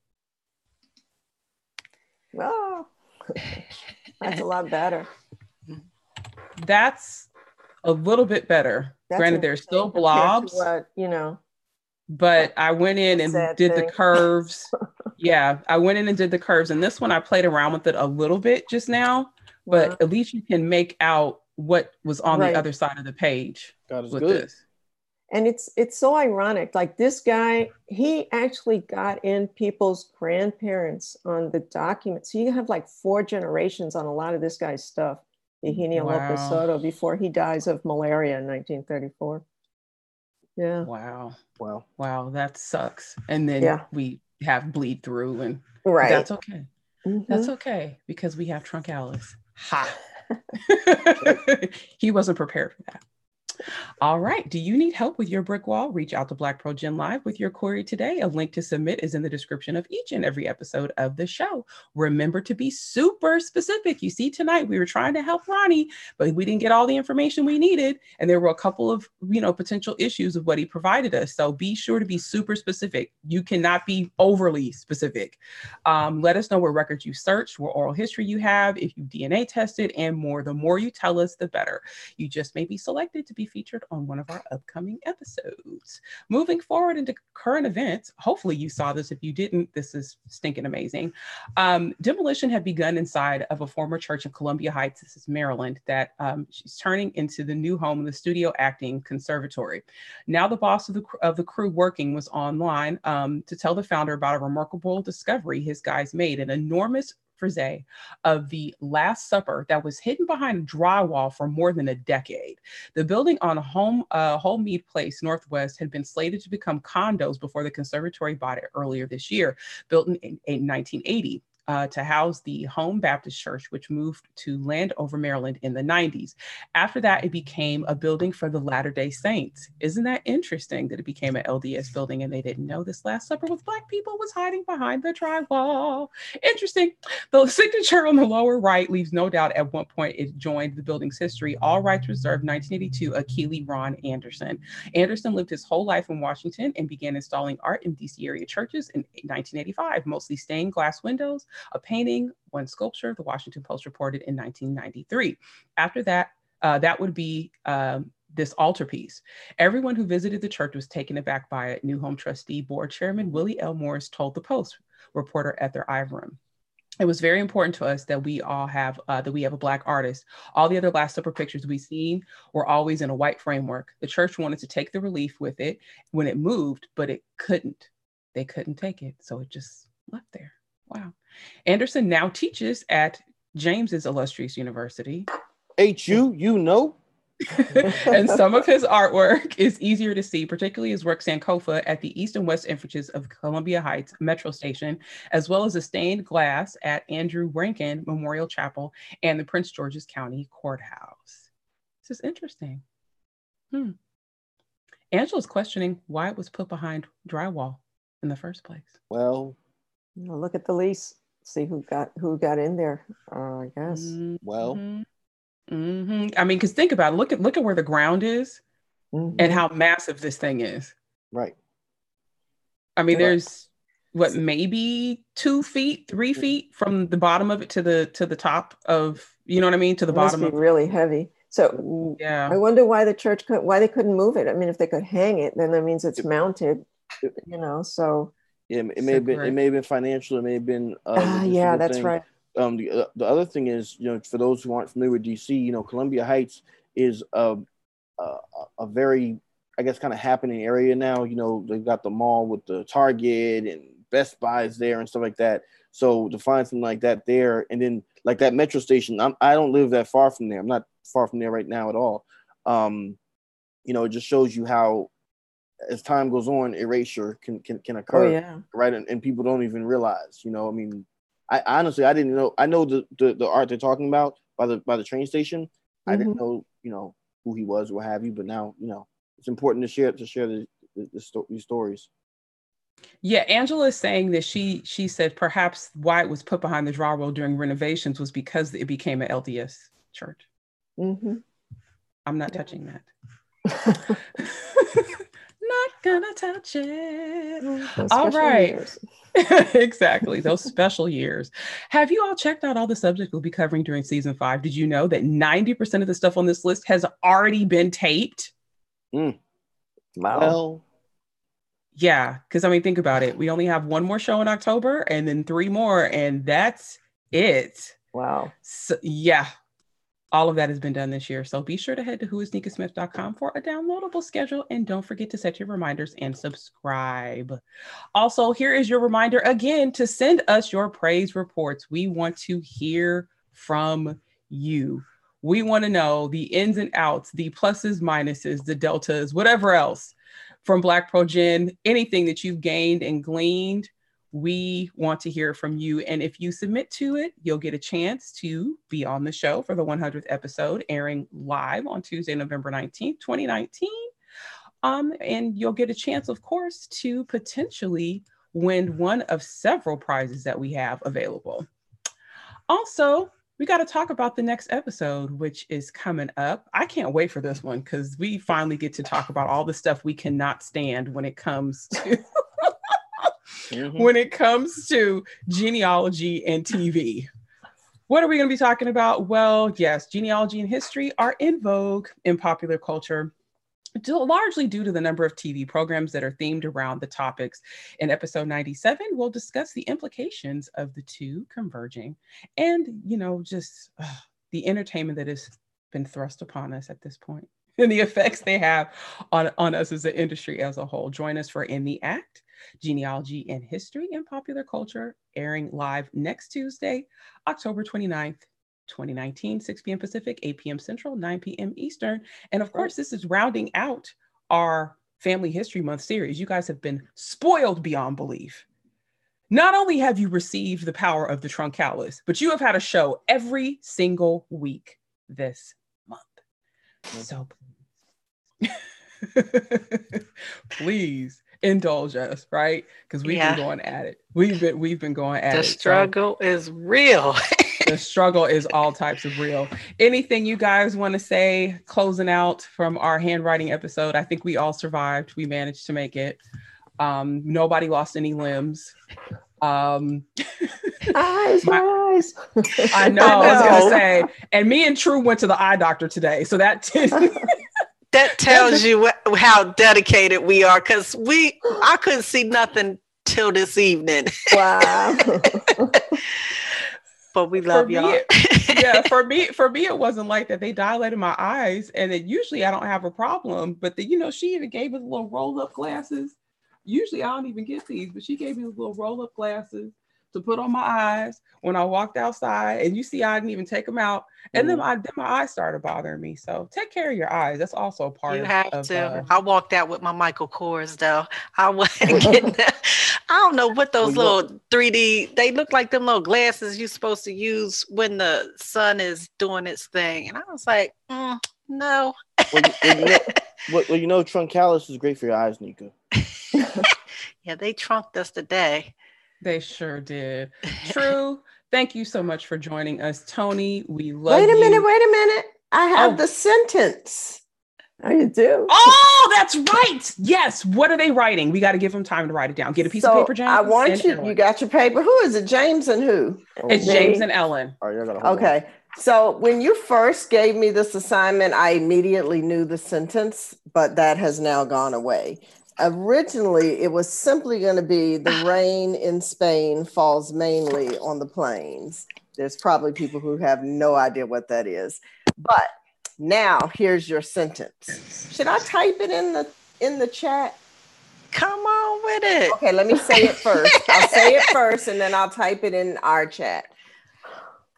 Oh, that's a lot better. That's a little bit better. That's Granted, there's still blobs. What, you know, but I went in and did the curves. yeah, I went in and did the curves. And this one I played around with it a little bit just now, but wow. at least you can make out what was on Right. the other side of the page God is with good. this. and it's it's so ironic. Like this guy, he actually got in people's grandparents on the documents. So you have like four generations on a lot of this guy's stuff. Eugenio Lopez Wow. Soto before he dies of malaria in 1934. Yeah. Wow. Wow. Wow, that sucks. And then Yeah. we have bleed through and Right. that's okay. Mhm. That's okay because we have Trunk Alice. Ha. he wasn't prepared for that. All right. Do you need help with your brick wall? Reach out to Black Pro Live with your query today. A link to submit is in the description of each and every episode of the show. Remember to be super specific. You see, tonight we were trying to help Ronnie, but we didn't get all the information we needed. And there were a couple of, you know, potential issues of what he provided us. So be sure to be super specific. You cannot be overly specific. Um, let us know what records you searched, what oral history you have, if you DNA tested, and more. The more you tell us, the better. You just may be selected to be featured on one of our upcoming episodes. Moving forward into current events, hopefully you saw this. If you didn't, this is stinking amazing. Um, demolition had begun inside of a former church in Columbia Heights, this is Maryland, that um, she's turning into the new home of the Studio Acting Conservatory. Now the boss of the, of the crew working was online um, to tell the founder about a remarkable discovery his guys made, an enormous of the Last Supper that was hidden behind a drywall for more than a decade. The building on Home uh, Holmead Place Northwest had been slated to become condos before the conservatory bought it earlier this year, built in, in 1980. Uh, to house the Home Baptist Church, which moved to Landover, Maryland in the 90s. After that, it became a building for the Latter day Saints. Isn't that interesting that it became an LDS building and they didn't know this Last Supper with Black people was hiding behind the drywall? Interesting. The signature on the lower right leaves no doubt at one point it joined the building's history. All rights reserved 1982, Akili Ron Anderson. Anderson lived his whole life in Washington and began installing art in DC area churches in 1985, mostly stained glass windows, a painting, one sculpture, the Washington Post reported in 1993. After that, uh, that would be um, this altarpiece. Everyone who visited the church was taken aback by it. New Home Trustee Board Chairman Willie L. Morris told the Post reporter Esther Iverem. It was very important to us that we all have uh, that we have a black artist. All the other Last Supper pictures we've seen were always in a white framework. The church wanted to take the relief with it when it moved, but it couldn't. They couldn't take it, so it just left there. Wow. Anderson now teaches at James's illustrious university. HU, you know. and some of his artwork is easier to see, particularly his work Sankofa at the east and west entrances of Columbia Heights Metro Station, as well as the stained glass at Andrew Rankin Memorial Chapel and the Prince George's County Courthouse. This is interesting. Hmm. Angela's questioning why it was put behind drywall in the first place. Well, You know, look at the lease, see who got who got in there. Uh, I guess. well, Mhm. Mhm. I mean, because think about it. Look at look at where the ground is Mhm. and how massive this thing is. right. I mean, Right. there's what maybe two feet, three feet from the bottom of it to the to the top of you know what I mean to the It must bottom be of really heavy. So yeah. I wonder why the church could why they couldn't move it. I mean, if they could hang it, then that means it's mounted. You know, so Yeah, it may have been. It may have been financial. It may have been. Uh, ah, yeah, that's thing. right. um, the, uh, the other thing is, you know, for those who aren't familiar with DC, you know, Columbia Heights is a, a, a very, I guess, kind of happening area now. You know, they've got the mall with the Target and Best Buys there and stuff like that. So to find something like that there, and then like that metro station, I'm, I don't live that far from there. I'm not far from there right now at all. Um, you know, it just shows you how, as time goes on, erasure can can, can occur Oh yeah. right? And, and people don't even realize, you know. I mean, I honestly I didn't know. I know the, the the art they're talking about by the by the train station. I didn't know, you know, who he was or what have you. But now, you know, it's important to share to share the, the, the sto- these stories. Yeah, Angela is saying that she she said perhaps why it was put behind the drywall during renovations was because it became an LDS church. hmm I'm not touching that. not gonna touch it. All right. exactly. Those special years. Have you all checked out all the subjects we'll be covering during season five? Did you know that 90% of the stuff on this list has already been taped? Hmm. Wow. Well, Yeah, because I mean, think about it. We only have one more show in October and then three more, and that's it. wow. So, yeah, all of that has been done this year. So be sure to head to whoisnickasmith.com for a downloadable schedule and don't forget to set your reminders and subscribe. Also, here is your reminder again to send us your praise reports. We want to hear from you. We want to know the ins and outs, the pluses, minuses, the deltas, whatever else from BlackProGen, anything that you've gained and gleaned we want to hear from you. And if you submit to it, you'll get a chance to be on the show for the 100th episode, airing live on Tuesday, November 19th, 2019. Um, and you'll get a chance, of course, to potentially win one of several prizes that we have available. Also, we got to talk about the next episode, which is coming up. I can't wait for this one because we finally get to talk about all the stuff we cannot stand when it comes to mhm. when it comes to genealogy and TV. What are we going to be talking about? Well, yes, genealogy and history are in vogue in popular culture, largely due to the number of TV programs that are themed around the topics. In episode 97, we'll discuss the implications of the two converging and, you know, just uh, the entertainment that has been thrust upon us at this point and the effects they have on, on us as an industry as a whole. Join us for In the Act Genealogy and History and Popular Culture, airing live next Tuesday, October 29th, 2019, 6 p.m. Pacific, 8 p.m. Central, 9 p.m. Eastern. And of course, this is rounding out our Family History Month series. You guys have been spoiled beyond belief. Not only have you received the power of the truncalis, but you have had a show every single week this month. So please indulge us, right? Because we've Yeah. been going at it. We've been we've been going at The it. The struggle is real. the struggle is all types of real. Anything you guys want to say closing out from our handwriting episode? I think we all survived. We managed to make it. Um, nobody lost any limbs. Um, Eyes, My- eyes. I know, I was gonna say, and me and True went to the eye doctor today, so that that tells you wh- how dedicated we are because we I couldn't see nothing till this evening. wow. But we love me, y'all. yeah, for me, for me, it wasn't like that. They dilated my eyes, and it usually I don't have a problem. But the, you know, she even gave us little roll up glasses. Usually I don't even get these, but she gave me little roll up glasses to put on my eyes when I walked outside. And you see, I didn't even take them out, and then my then my eyes started bothering me. So take care of your eyes. That's also a part You of, have of, to. uh, I walked out with my Michael Kors though. I wasn't getting that. I don't know what those Well, little 3D. They look like them little glasses you're supposed to use when the sun is doing its thing, and I was like, mm, No. Well, you, you know, well, well, you know, truncalis is great for your eyes, Nicka. Yeah, they trunked us today. They sure did. True. Thank you so much for joining us, Toni. We love Wait a you. minute, wait a minute. I have Oh. the sentence. Oh, you do? Oh, that's right. Yes. What are they writing? We got to give them time to write it down. Get a piece so of paper, James. I want you, Ellen. you got your paper. Who is it? James and who? Oh, it's Me. James and Ellen. All right, y'all gotta hold on. Okay. So when you first gave me this assignment, I immediately knew the sentence, but that has now gone away. Originally, it was simply going to be the ah. rain in Spain falls mainly on the plains. There's probably people who have no idea what that is. But now here's your sentence. Should I type it in the in the chat? Come on with it. Okay, let me say it first. I'll say it first and then I'll type it in our chat.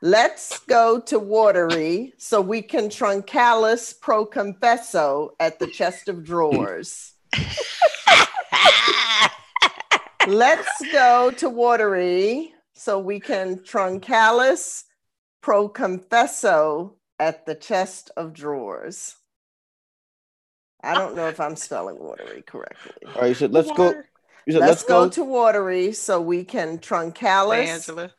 Let's go to Watery so we can truncalis pro confesso at the chest of drawers. Let's go to Watery so we can truncalis pro confesso at the chest of drawers. I don't know if I'm spelling watery correctly. All right, you said let's go. You said Let's, let's, go, go. to Watery so we can truncalis Angela.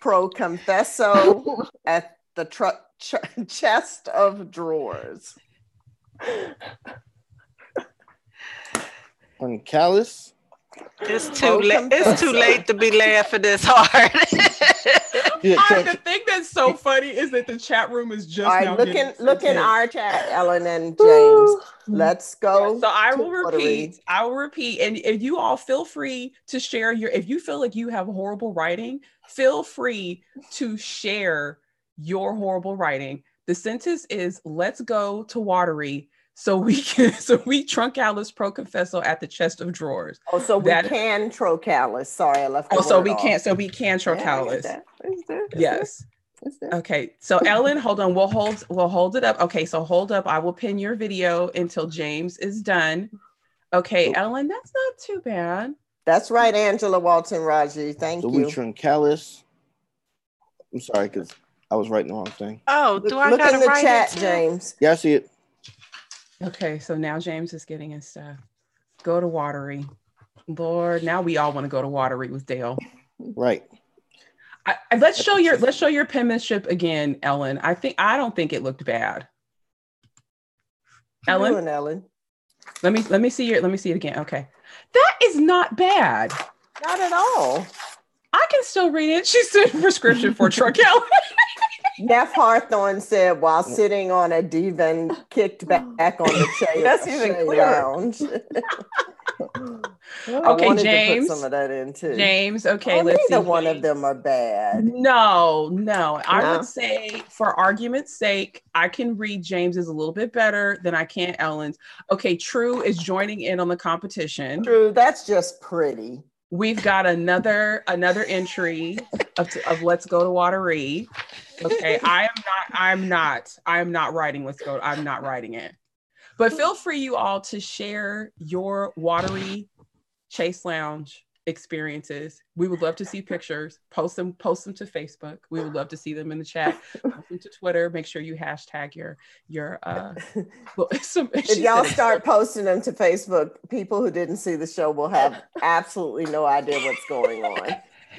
pro confesso at the tr- ch- chest of drawers. On callus. It's too Oh, late. It's too late to be laughing this hard. Yeah, I- the thing that's so funny is that the chat room is just All now look in look in our chat, Ellen and James. Let's go. So I will Watery. repeat. I will repeat, and if you all feel free to share your. If you feel like you have horrible writing, feel free to share your horrible writing. The sentence is "Let's go to Watery." So we can, so we trunk Alice pro confesso at the chest of drawers. Oh, so we that- can trocalis. Sorry, I left. the Oh, so word we off. can't, so we can Yeah, I trocalis. that. It's there, it's Yes. it's there. Okay, so Ellen, hold on. We'll hold we'll hold it up. Okay, so hold up. I will pin your video until James is done. Okay, Ellen, that's not too bad. That's right, Angela Walton Raji. Thank so we you. truncalis. I'm sorry, because I was writing the wrong thing. oh, Look, do I look gotta in the write chat, it? James. Yeah, I see it. Okay, so now James is getting his stuff. Go to Watery. Lord, now we all want to go to Watery with Dale. Right. I, I- let's show your let's show your penmanship again, Ellen. I think I don't think it looked bad. Ellen, doing, Ellen. let me let me see your let me see it again. Okay, that is not bad. Not at all. I can still read it. She's said prescription for Trokel. Neff Hawthorne said while sitting on a divan, kicked back on the chair, That's even clearer. lounge. I Okay, wanted James. To put some of that in too. James, okay, Oh, let's see. neither one of them are bad. No, no. I No? would say, for argument's sake, I can read James's a little bit better than I can Ellen's. Okay, True is joining in on the competition. True, that's just pretty. We've got another another entry of, of Let's Go to Watery. Okay, I am not. I'm not. I am not writing Let's Go. I'm not writing it. But feel free, you all, to share your Watery Chase Lounge experiences. We would love to see pictures. Post them. Post them to Facebook. We would love to see them in the chat. Post them to Twitter. Make sure you hashtag your your. uh well, some, If y'all start posting them to Facebook, people who didn't see the show will have absolutely no idea what's going on.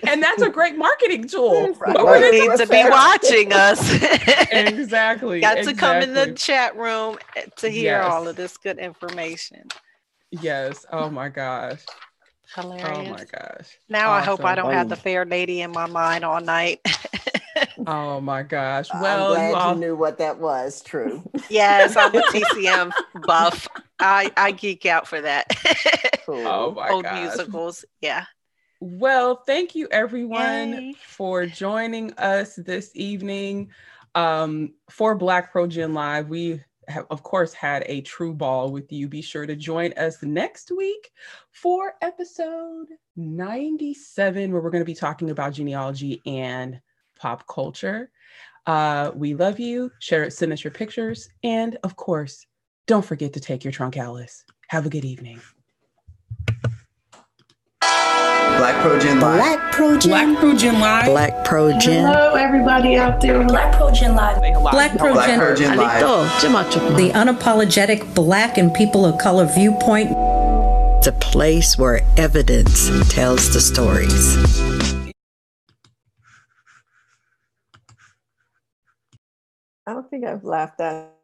And that's a great marketing tool. Right. But You we're need gonna- be watching us. exactly. Got to come in the chat room eh, to hear Yes. all of this good information. Yes. Oh my gosh. Hilarious. Oh my gosh. Now I hope I don't have the fair lady in my mind all night. Oh my gosh. I'm Well, glad you you, knew what that was. True. yes, I'm a TCM buff. I, I geek out for that. Cool. oh my Old gosh. musicals. Yeah. Well, thank you everyone Yay. for joining us this evening. Um, for BlackProGen Live, we have, of course, had a true ball with you. Be sure to join us next week for episode 97, where we're going to be talking about genealogy and pop culture. Uh, we love you. Share, it, send us your pictures, and of course, don't forget to take your trunk, Alice. Have a good evening. BlackProGen Live. BlackProGen. Black Pro Gen Live. BlackProGen. Hello, everybody out there. BlackProGen Live. Black Pro Black Gen. Pro Gen Live. The unapologetic black and people of color viewpoint. The place where evidence tells the stories. I don't think I've laughed at